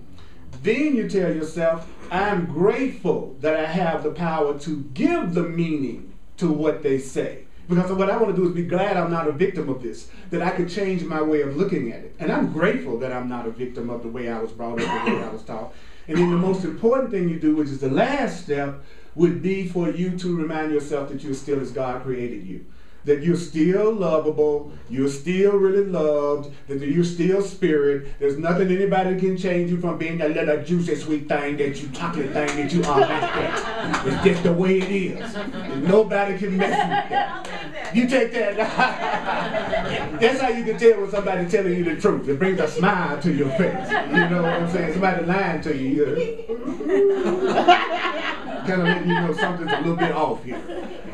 Then you tell yourself, I'm grateful that I have the power to give the meaning to what they say. Because what I want to do is be glad I'm not a victim of this, that I could change my way of looking at it. And I'm grateful that I'm not a victim of the way I was brought up, the way I was taught. And then the most important thing you do, which is the last step, would be for you to remind yourself that you're still as God created you. That you're still lovable, you're still really loved, that you're still spirit. There's nothing anybody can change you from being that little juicy sweet thing, that you chocolate thing that you are like that. It's just the way it is. And nobody can mess with that. I'll take that. You take that. That's how you can tell when somebody telling you the truth. It brings a smile to your face. You know what I'm saying? Somebody lying to you. kind of letting you know something's a little bit off here.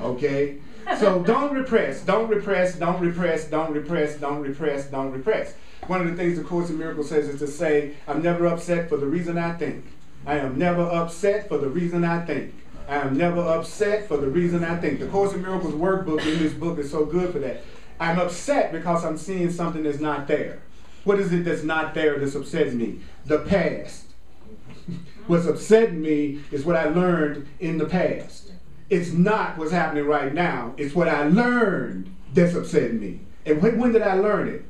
Okay? So don't repress, don't repress, don't repress, don't repress, don't repress, don't repress. One of the things the Course in Miracles says is to say, I'm never upset for the reason I think. I am never upset for the reason I think. I am never upset for the reason I think. The Course in Miracles workbook in this book is so good for that. I'm upset because I'm seeing something that's not there. What is it that's not there that's upsetting me? The past. What's upsetting me is what I learned in the past. It's not what's happening right now. It's what I learned that's upsetting me. And when, did I learn it?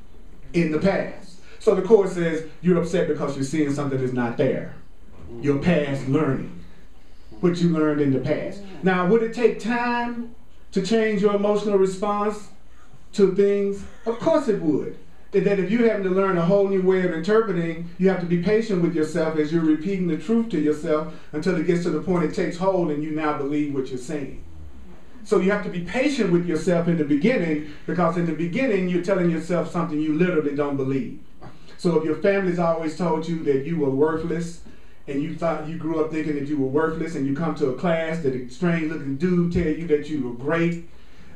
In the past. So the course says you're upset because you're seeing something that's not there. Your past learning. What you learned in the past. Now, would it take time to change your emotional response to things? Of course it would. That if you're having to learn a whole new way of interpreting, you have to be patient with yourself as you're repeating the truth to yourself until it gets to the point it takes hold and you now believe what you're saying. So you have to be patient with yourself in the beginning because in the beginning you're telling yourself something you literally don't believe. So if your family's always told you that you were worthless and you thought you grew up thinking that you were worthless and you come to a class that a strange looking dude tell you that you were great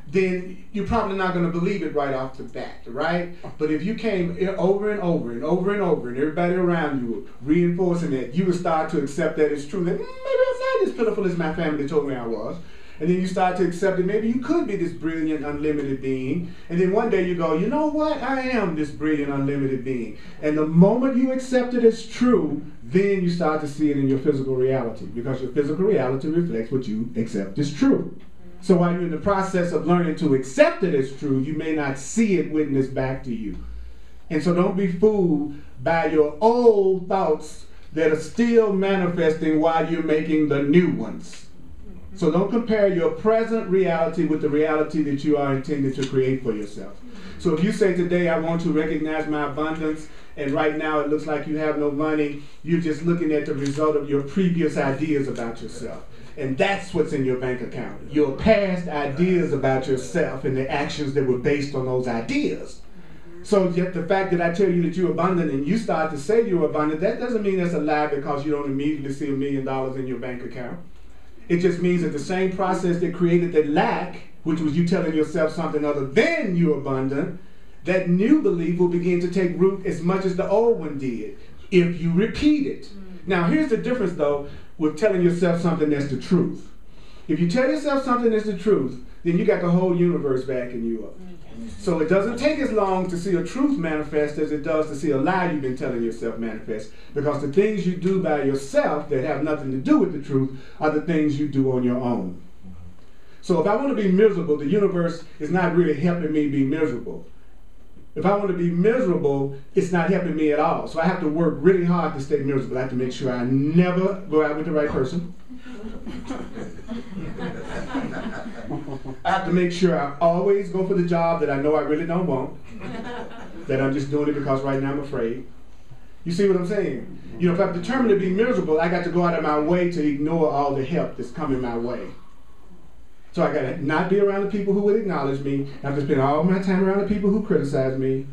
then you're probably not going to believe it right off the bat, right? But if you came over and over and over and over, and everybody around you reinforcing that, you would start to accept that it's true. That mm, maybe I'm not as pitiful as my family told me I was. And then you start to accept that maybe you could be this brilliant, unlimited being. And then one day you go, you know what? I am this brilliant, unlimited being. And the moment you accept it as true, then you start to see it in your physical reality because your physical reality reflects what you accept as true. So while you're in the process of learning to accept it as true, you may not see it witnessed back to you. And so don't be fooled by your old thoughts that are still manifesting while you're making the new ones. So don't compare your present reality with the reality that you are intended to create for yourself. So if you say today, I want to recognize my abundance, and right now it looks like you have no money, you're just looking at the result of your previous ideas about yourself. And that's what's in your bank account. Your past ideas about yourself and the actions that were based on those ideas. So yet the fact that I tell you that you're abundant and you start to say you're abundant, that doesn't mean that's a lie because you don't immediately see a million dollars in your bank account. It just means that the same process that created that lack, which was you telling yourself something other than you're abundant, that new belief will begin to take root as much as the old one did if you repeat it. Mm. Now, here's the difference though with telling yourself something that's the truth. If you tell yourself something that's the truth, then you got the whole universe backing you up. So it doesn't take as long to see a truth manifest as it does to see a lie you've been telling yourself manifest. Because the things you do by yourself that have nothing to do with the truth are the things you do on your own. So if I want to be miserable, the universe is not really helping me be miserable. If I want to be miserable, it's not helping me at all. So I have to work really hard to stay miserable. I have to make sure I never go out with the right person. I have to make sure I always go for the job that I know I really don't want. that I'm just doing it because right now I'm afraid. You see what I'm saying? You know, if I'm determined to be miserable, I got to go out of my way to ignore all the help that's coming my way. So I gotta not be around the people who would acknowledge me. I have to spend all my time around the people who criticize me.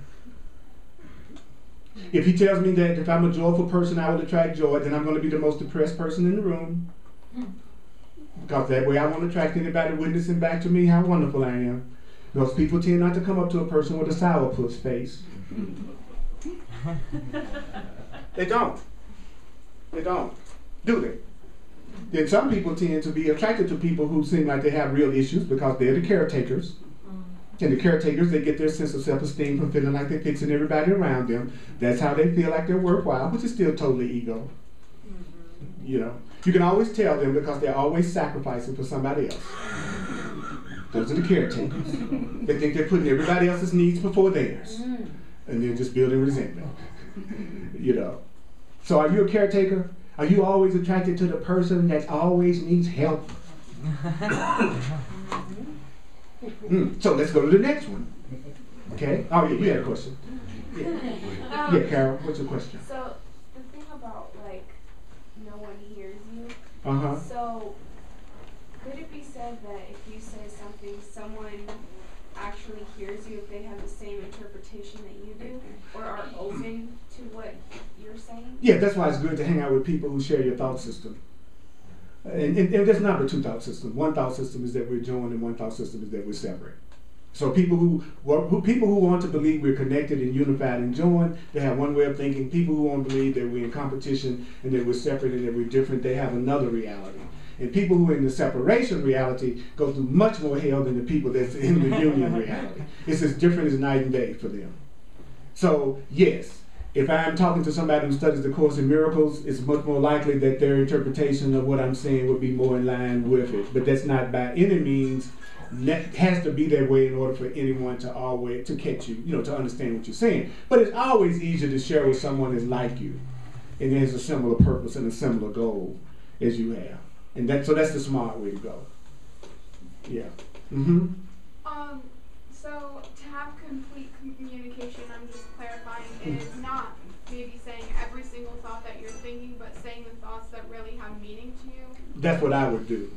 If he tells me that if I'm a joyful person, I will attract joy, then I'm going to be the most depressed person in the room. Because that way I won't attract anybody witnessing back to me how wonderful I am. Because people tend not to come up to a person with a sourpuss face. they don't. They don't. Do they? Then some people tend to be attracted to people who seem like they have real issues because they're the caretakers. Mm-hmm. And the caretakers, they get their sense of self-esteem from feeling like they're fixing everybody around them. That's how they feel like they're worthwhile, which is still totally ego. Mm-hmm. You know, you can always tell them because they're always sacrificing for somebody else. Those are the caretakers. they think they're putting everybody else's needs before theirs, mm-hmm. and then just building resentment. you know. So, are you a caretaker? Are you always attracted to the person that always needs help? mm, so let's go to the next one. Okay? Oh, yeah, you had a question. Yeah, um, yeah Carol, what's your question? So, the thing about, like, no one hears you. Uh huh. So, could it be said that if you say something, someone actually hears you if they have the same interpretation that you do or are open to what saying? Yeah, that's why it's good to hang out with people who share your thought system. And, and, and there's not a two thought system. One thought system is that we're joined, and one thought system is that we're separate. So people who, who people who want to believe we're connected and unified and joined, they have one way of thinking. People who want to believe that we're in competition and that we're separate and that we're different, they have another reality. And people who are in the separation reality go through much more hell than the people that's in the union reality. It's as different as night and day for them. So, yes, if I'm talking to somebody who studies the Course in Miracles, it's much more likely that their interpretation of what I'm saying would be more in line with it. But that's not by any means that has to be that way in order for anyone to always to catch you, you know, to understand what you're saying. But it's always easier to share with someone that's like you and has a similar purpose and a similar goal as you have. And that so that's the smart way to go. Yeah. Mm-hmm. Um, so to have complete communication, I'm just clarifying, is thinking, but saying the thoughts that really have meaning to you. That's what I would do.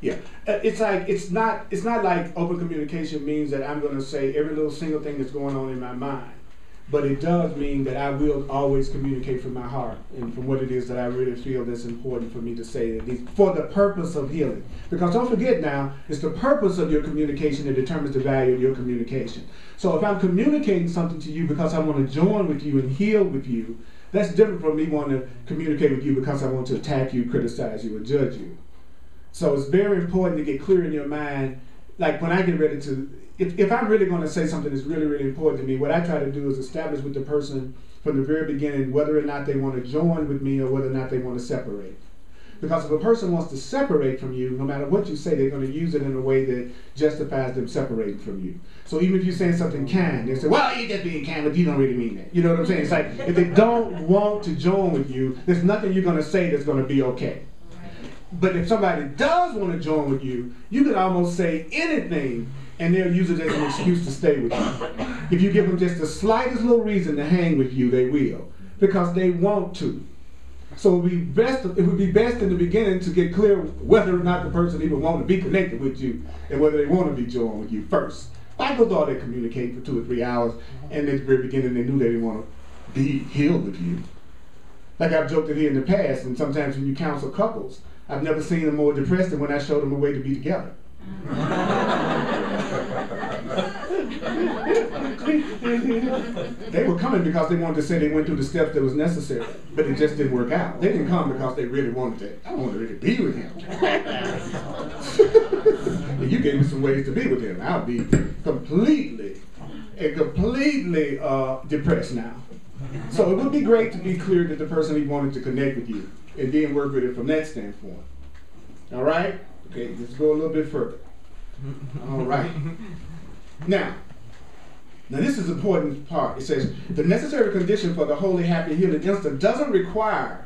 Yeah, Uh, it's like it's not it's not like open communication means that I'm going to say every little single thing that's going on in my mind, but it does mean that I will always communicate from my heart and from what it is that I really feel that's important for me to say at least for the purpose of healing. Because don't forget now, it's the purpose of your communication that determines the value of your communication. So if I'm communicating something to you because I want to join with you and heal with you, that's different from me wanting to communicate with you because I want to attack you, criticize you, or judge you. So it's very important to get clear in your mind. Like when I get ready to, if, if I'm really going to say something that's really, really important to me, what I try to do is establish with the person from the very beginning whether or not they want to join with me or whether or not they want to separate. Because if a person wants to separate from you, no matter what you say, they're going to use it in a way that justifies them separating from you. So even if you're saying something kind, they say, well, you're just being kind, but you don't really mean that. You know what I'm saying? It's like if they don't want to join with you, there's nothing you're going to say that's going to be okay. But if somebody does want to join with you, you can almost say anything and they'll use it as an excuse to stay with you. If you give them just the slightest little reason to hang with you, they will. Because they want to. So it would be best it would be best in the beginning to get clear whether or not the person even want to be connected with you and whether they want to be joined with you first. Michael thought they communicate for two or three hours and at the very beginning they knew they didn't want to be healed with you. Like I've joked it here in the past, and sometimes when you counsel couples, I've never seen them more depressed than when I showed them a way to be together. they were coming because they wanted to say they went through the steps that was necessary, but it just didn't work out. They didn't come because they really wanted to. I wanted to really be with him. you gave me some ways to be with him. I'll be completely and completely uh, depressed now. So it would be great to be clear that the person he wanted to connect with you and then work with it from that standpoint. All right? Okay, let's go a little bit further. All right. Now, now this is the important part. It says the necessary condition for the holy, happy, healing instant doesn't require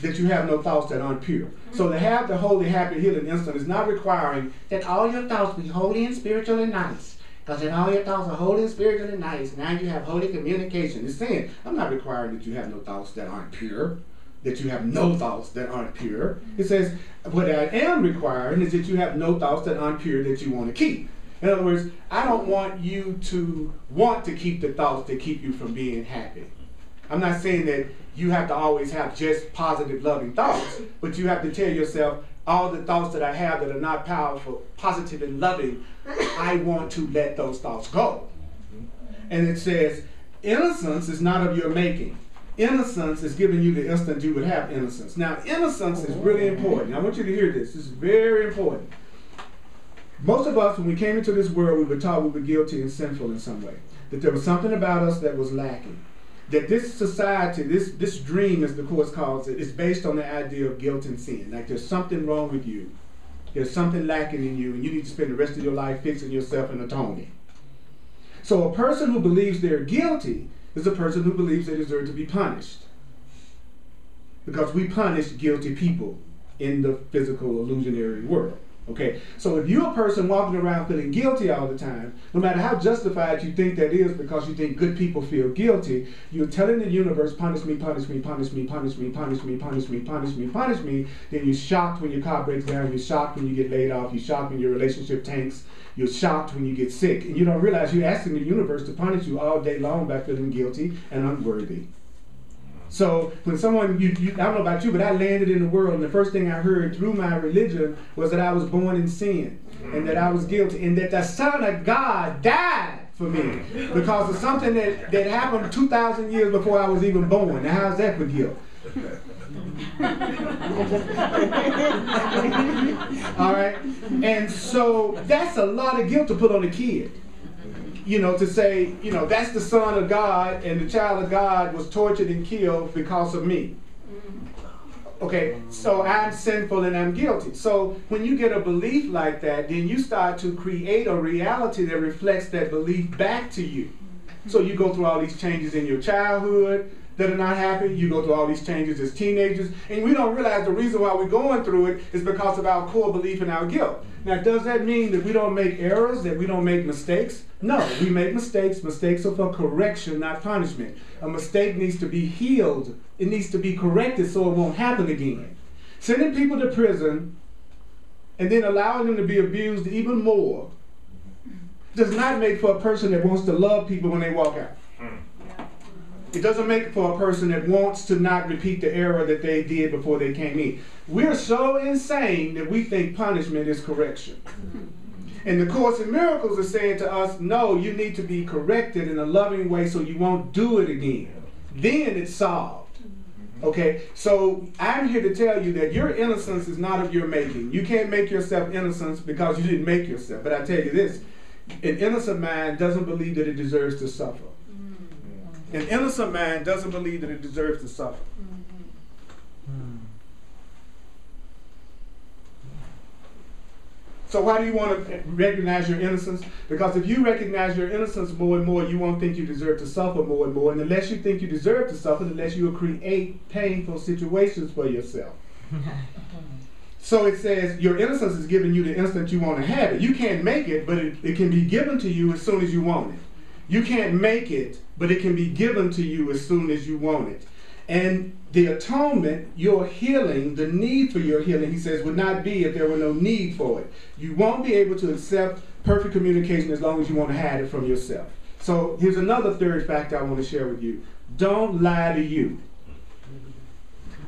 that you have no thoughts that aren't pure. Mm-hmm. So to have the holy, happy, healing instant is not requiring that all your thoughts be holy and spiritual and nice. Because then all your thoughts are holy and spiritual and nice. Now you have holy communication. It's saying, I'm not requiring that you have no thoughts that aren't pure that you have no thoughts that aren't pure. Mm-hmm. It says, what I am requiring is that you have no thoughts that aren't pure that you want to keep. In other words, I don't want you to want to keep the thoughts that keep you from being happy. I'm not saying that you have to always have just positive, loving thoughts, but you have to tell yourself, all the thoughts that I have that are not powerful, positive, and loving, I want to let those thoughts go. And it says, innocence is not of your making innocence is giving you the instant you would have innocence. Now, innocence is really important. I want you to hear this. This is very important. Most of us, when we came into this world, we were taught we were guilty and sinful in some way. That there was something about us that was lacking. That this society, this, this dream, as the Course calls it, is based on the idea of guilt and sin. Like there's something wrong with you. There's something lacking in you, and you need to spend the rest of your life fixing yourself and atoning. So a person who believes they're guilty is a person who believes they deserve to be punished. Because we punish guilty people in the physical illusionary world. Okay, so if you're a person walking around feeling guilty all the time, no matter how justified you think that is because you think good people feel guilty, you're telling the universe, punish me, punish me, punish me, punish me, punish me, punish me, punish me, punish me. Then you're shocked when your car breaks down, you're shocked when you get laid off, you're shocked when your relationship tanks, you're shocked when you get sick. And you don't realize you're asking the universe to punish you all day long by feeling guilty and unworthy. So when someone, you, you, I don't know about you, but I landed in the world, and the first thing I heard through my religion was that I was born in sin, and that I was guilty, and that the Son of God died for me because of something that, that happened 2,000 years before I was even born. Now, how's that for guilt? All right? And so that's a lot of guilt to put on a kid. You know, to say, you know, that's the son of God and the child of God was tortured and killed because of me. Mm-hmm. Okay, so I'm sinful and I'm guilty. So when you get a belief like that, then you start to create a reality that reflects that belief back to you. So you go through all these changes in your childhood that are not happy. You go through all these changes as teenagers, and we don't realize the reason why we're going through it is because of our core belief in our guilt. Now, does that mean that we don't make errors, that we don't make mistakes? No, we make mistakes. Mistakes are for correction, not punishment. A mistake needs to be healed, it needs to be corrected so it won't happen again. Sending people to prison and then allowing them to be abused even more does not make for a person that wants to love people when they walk out. It doesn't make for a person that wants to not repeat the error that they did before they came in. We're so insane that we think punishment is correction. Mm-hmm. And the Course in Miracles is saying to us, no, you need to be corrected in a loving way so you won't do it again. Then it's solved. Mm-hmm. Okay, so I'm here to tell you that your innocence is not of your making. You can't make yourself innocent because you didn't make yourself. But I tell you this an innocent man doesn't believe that it deserves to suffer. An innocent man doesn't believe that it deserves to suffer. So why do you want to recognize your innocence? Because if you recognize your innocence more and more, you won't think you deserve to suffer more and more. And unless you think you deserve to suffer, unless you will create painful situations for yourself. so it says your innocence is given you the instant you want to have it. You can't make it, but it, it can be given to you as soon as you want it. You can't make it, but it can be given to you as soon as you want it. And the atonement, your healing, the need for your healing, he says, would not be if there were no need for it. You won't be able to accept perfect communication as long as you want to hide it from yourself. So here's another third fact I want to share with you. Don't lie to you.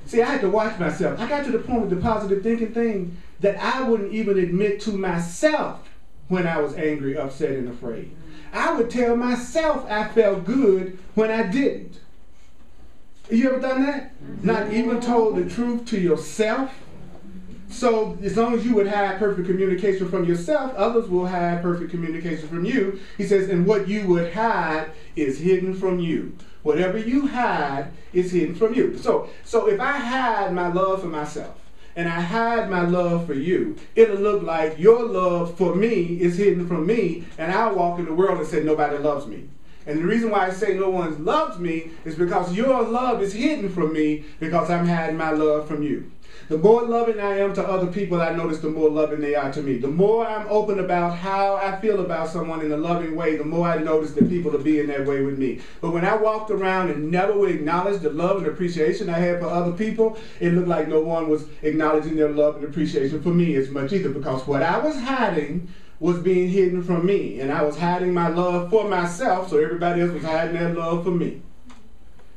See, I had to watch myself. I got to the point with the positive thinking thing that I wouldn't even admit to myself when I was angry, upset, and afraid. I would tell myself I felt good when I didn't. You ever done that? Mm-hmm. Not even told the truth to yourself? So as long as you would have perfect communication from yourself, others will have perfect communication from you. He says, and what you would hide is hidden from you. Whatever you hide is hidden from you. So, so if I hide my love for myself, and I hide my love for you, it'll look like your love for me is hidden from me, and I'll walk in the world and say, Nobody loves me. And the reason why I say no one loves me is because your love is hidden from me because I'm hiding my love from you. The more loving I am to other people, I notice the more loving they are to me. The more I'm open about how I feel about someone in a loving way, the more I notice that people are being that way with me. But when I walked around and never would acknowledge the love and appreciation I had for other people, it looked like no one was acknowledging their love and appreciation for me as much either because what I was hiding was being hidden from me. And I was hiding my love for myself, so everybody else was hiding their love for me.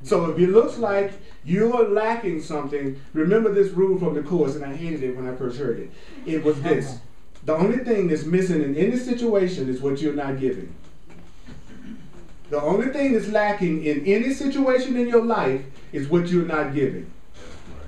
So if it looks like you're lacking something, remember this rule from the Course, and I hated it when I first heard it. It was this the only thing that's missing in any situation is what you're not giving. The only thing that's lacking in any situation in your life is what you're not giving.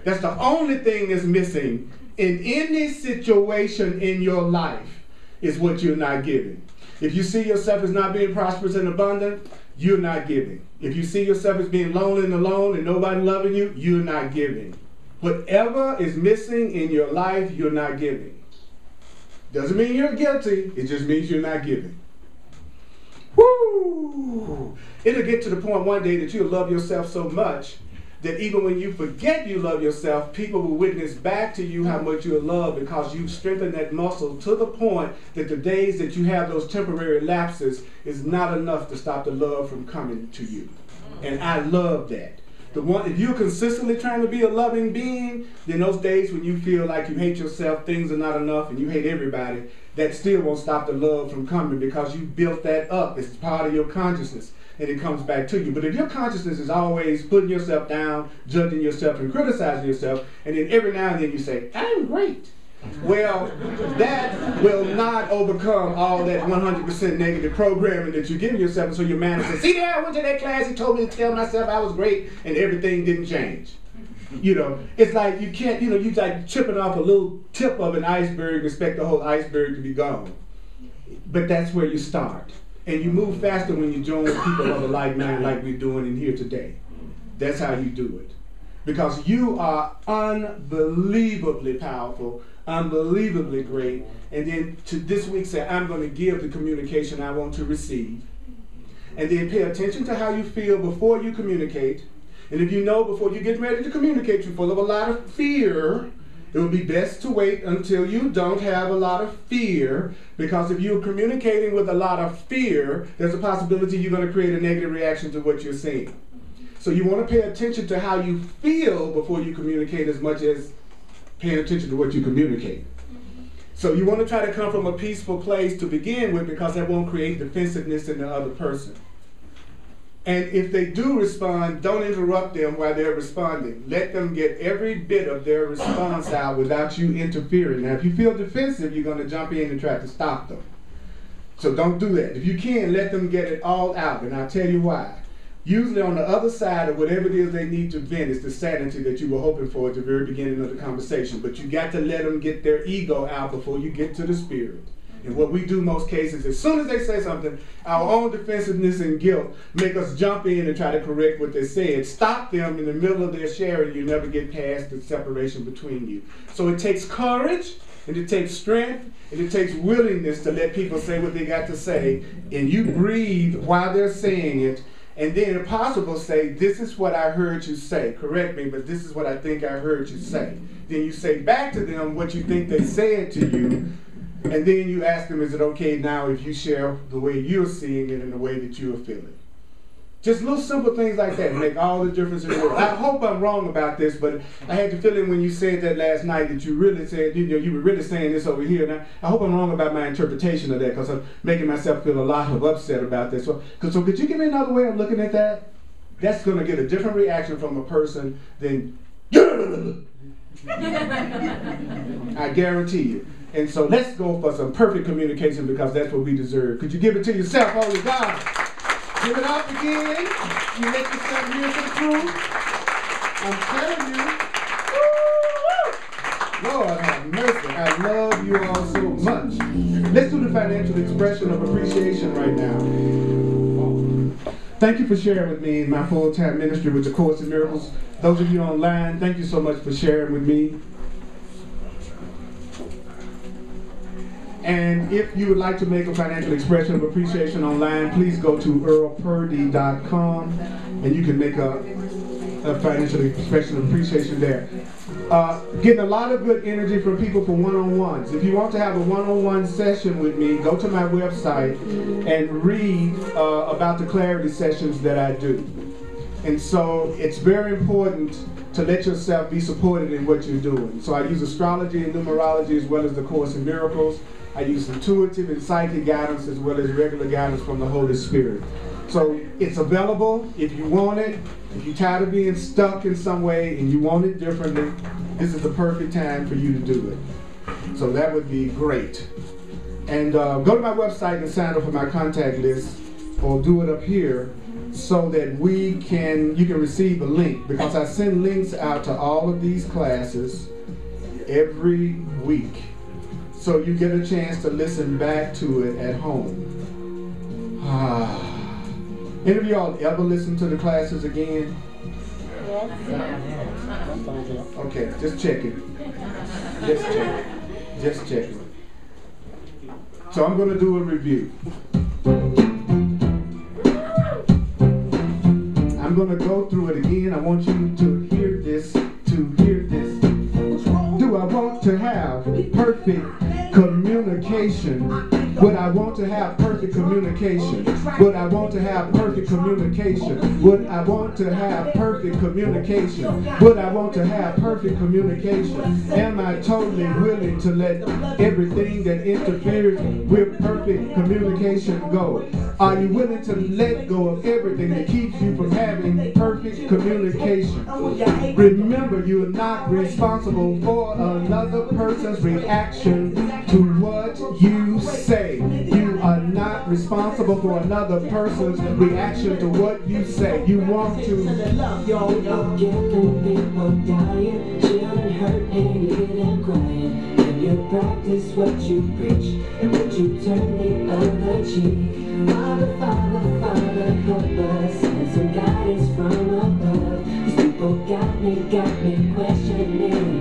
That's the only thing that's missing in any situation in your life is what you're not giving. If you see yourself as not being prosperous and abundant, you're not giving. If you see yourself as being lonely and alone and nobody loving you, you're not giving. Whatever is missing in your life, you're not giving. Doesn't mean you're guilty, it just means you're not giving. Woo! It'll get to the point one day that you'll love yourself so much that even when you forget you love yourself, people will witness back to you how much you love because you've strengthened that muscle to the point that the days that you have those temporary lapses is not enough to stop the love from coming to you. And I love that. The one, if you're consistently trying to be a loving being, then those days when you feel like you hate yourself, things are not enough, and you hate everybody, that still won't stop the love from coming because you built that up. It's part of your consciousness and it comes back to you. But if your consciousness is always putting yourself down, judging yourself, and criticizing yourself, and then every now and then you say, I'm great. Well, that will not overcome all that 100% negative programming that you're giving yourself. And so your manager says, see there, I went to that class, he told me to tell myself I was great, and everything didn't change. You know, it's like you can't, you know, you like chipping off a little tip of an iceberg, expect the whole iceberg to be gone. But that's where you start. And you move faster when you join people of a like mind like we're doing in here today. That's how you do it. Because you are unbelievably powerful, unbelievably great. And then to this week say, I'm going to give the communication I want to receive. And then pay attention to how you feel before you communicate. And if you know before you get ready to communicate, you're full of a lot of fear, it would be best to wait until you don't have a lot of fear. Because if you're communicating with a lot of fear, there's a possibility you're going to create a negative reaction to what you're seeing. So you want to pay attention to how you feel before you communicate as much as paying attention to what you communicate. So you want to try to come from a peaceful place to begin with because that won't create defensiveness in the other person. And if they do respond, don't interrupt them while they're responding. Let them get every bit of their response out without you interfering. Now, if you feel defensive, you're going to jump in and try to stop them. So don't do that. If you can, let them get it all out. And I'll tell you why. Usually on the other side of whatever it is they need to vent is the sanity that you were hoping for at the very beginning of the conversation. But you got to let them get their ego out before you get to the spirit. And what we do most cases, as soon as they say something, our own defensiveness and guilt make us jump in and try to correct what they said. Stop them in the middle of their sharing. You never get past the separation between you. So it takes courage, and it takes strength, and it takes willingness to let people say what they got to say, and you breathe while they're saying it. And then, if possible, say, This is what I heard you say. Correct me, but this is what I think I heard you say. Then you say back to them what you think they said to you and then you ask them, is it okay now if you share the way you're seeing it and the way that you're feeling? Just little simple things like that make all the difference in the world. I hope I'm wrong about this, but I had the feeling when you said that last night that you really said, you know, you were really saying this over here. Now, I hope I'm wrong about my interpretation of that because I'm making myself feel a lot of upset about this. So, so could you give me another way of looking at that? That's going to get a different reaction from a person than, I guarantee you. And so let's go for some perfect communication because that's what we deserve. Could you give it to yourself, holy God? Give it up again. You let yourself hear some truth. I'm telling you. Lord have mercy. I love you all so much. Let's do the financial expression of appreciation right now. Thank you for sharing with me in my full-time ministry with the Course in Miracles. Those of you online, thank you so much for sharing with me. And if you would like to make a financial expression of appreciation online, please go to earlpurdy.com and you can make a, a financial expression of appreciation there. Uh, getting a lot of good energy from people for one-on-ones. If you want to have a one-on-one session with me, go to my website and read uh, about the clarity sessions that I do. And so it's very important to let yourself be supported in what you're doing. So I use astrology and numerology as well as the Course in Miracles. I use intuitive and psychic guidance as well as regular guidance from the Holy Spirit. So it's available if you want it. If you're tired of being stuck in some way and you want it differently, this is the perfect time for you to do it. So that would be great. And uh, go to my website and sign up for my contact list or do it up here so that we can you can receive a link because I send links out to all of these classes every week so you get a chance to listen back to it at home. Ah. Any of y'all ever listen to the classes again? Yes. Okay, just checking. Just checking. Just checking. So I'm going to do a review. I'm going to go through it again. I want you to hear this, to hear to have perfect communication? Would I want to have perfect communication? Would I want to have perfect communication? Would I want to have perfect communication? Would I want to have perfect communication? Am I totally willing to let everything that interferes with perfect communication go? Are you willing to let go of everything that keeps you from having perfect communication? Remember, you are not responsible for another person's reaction to what you say. You are not responsible for another person's reaction to what you say. You want to you practice what you preach, and would you turn the other cheek? Father, Father, Father, help us, and some guidance from above. These people got me, got me questioning,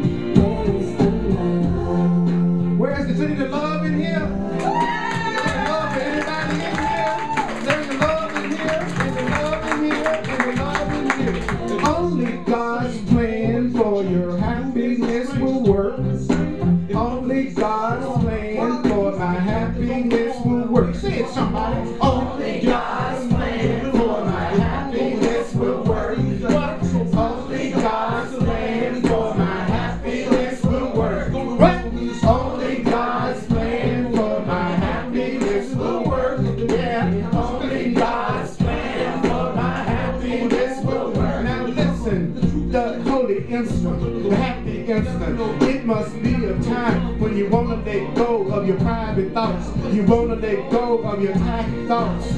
You wanna let go of your private thoughts. You wanna let go of your private thoughts.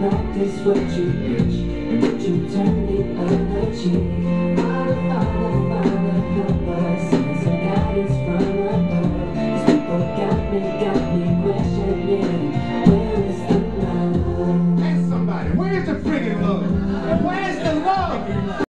Practice what you preach, but you turn the other cheek. Father, Father, Father, help us. Send some guidance from above. These people got me, got me.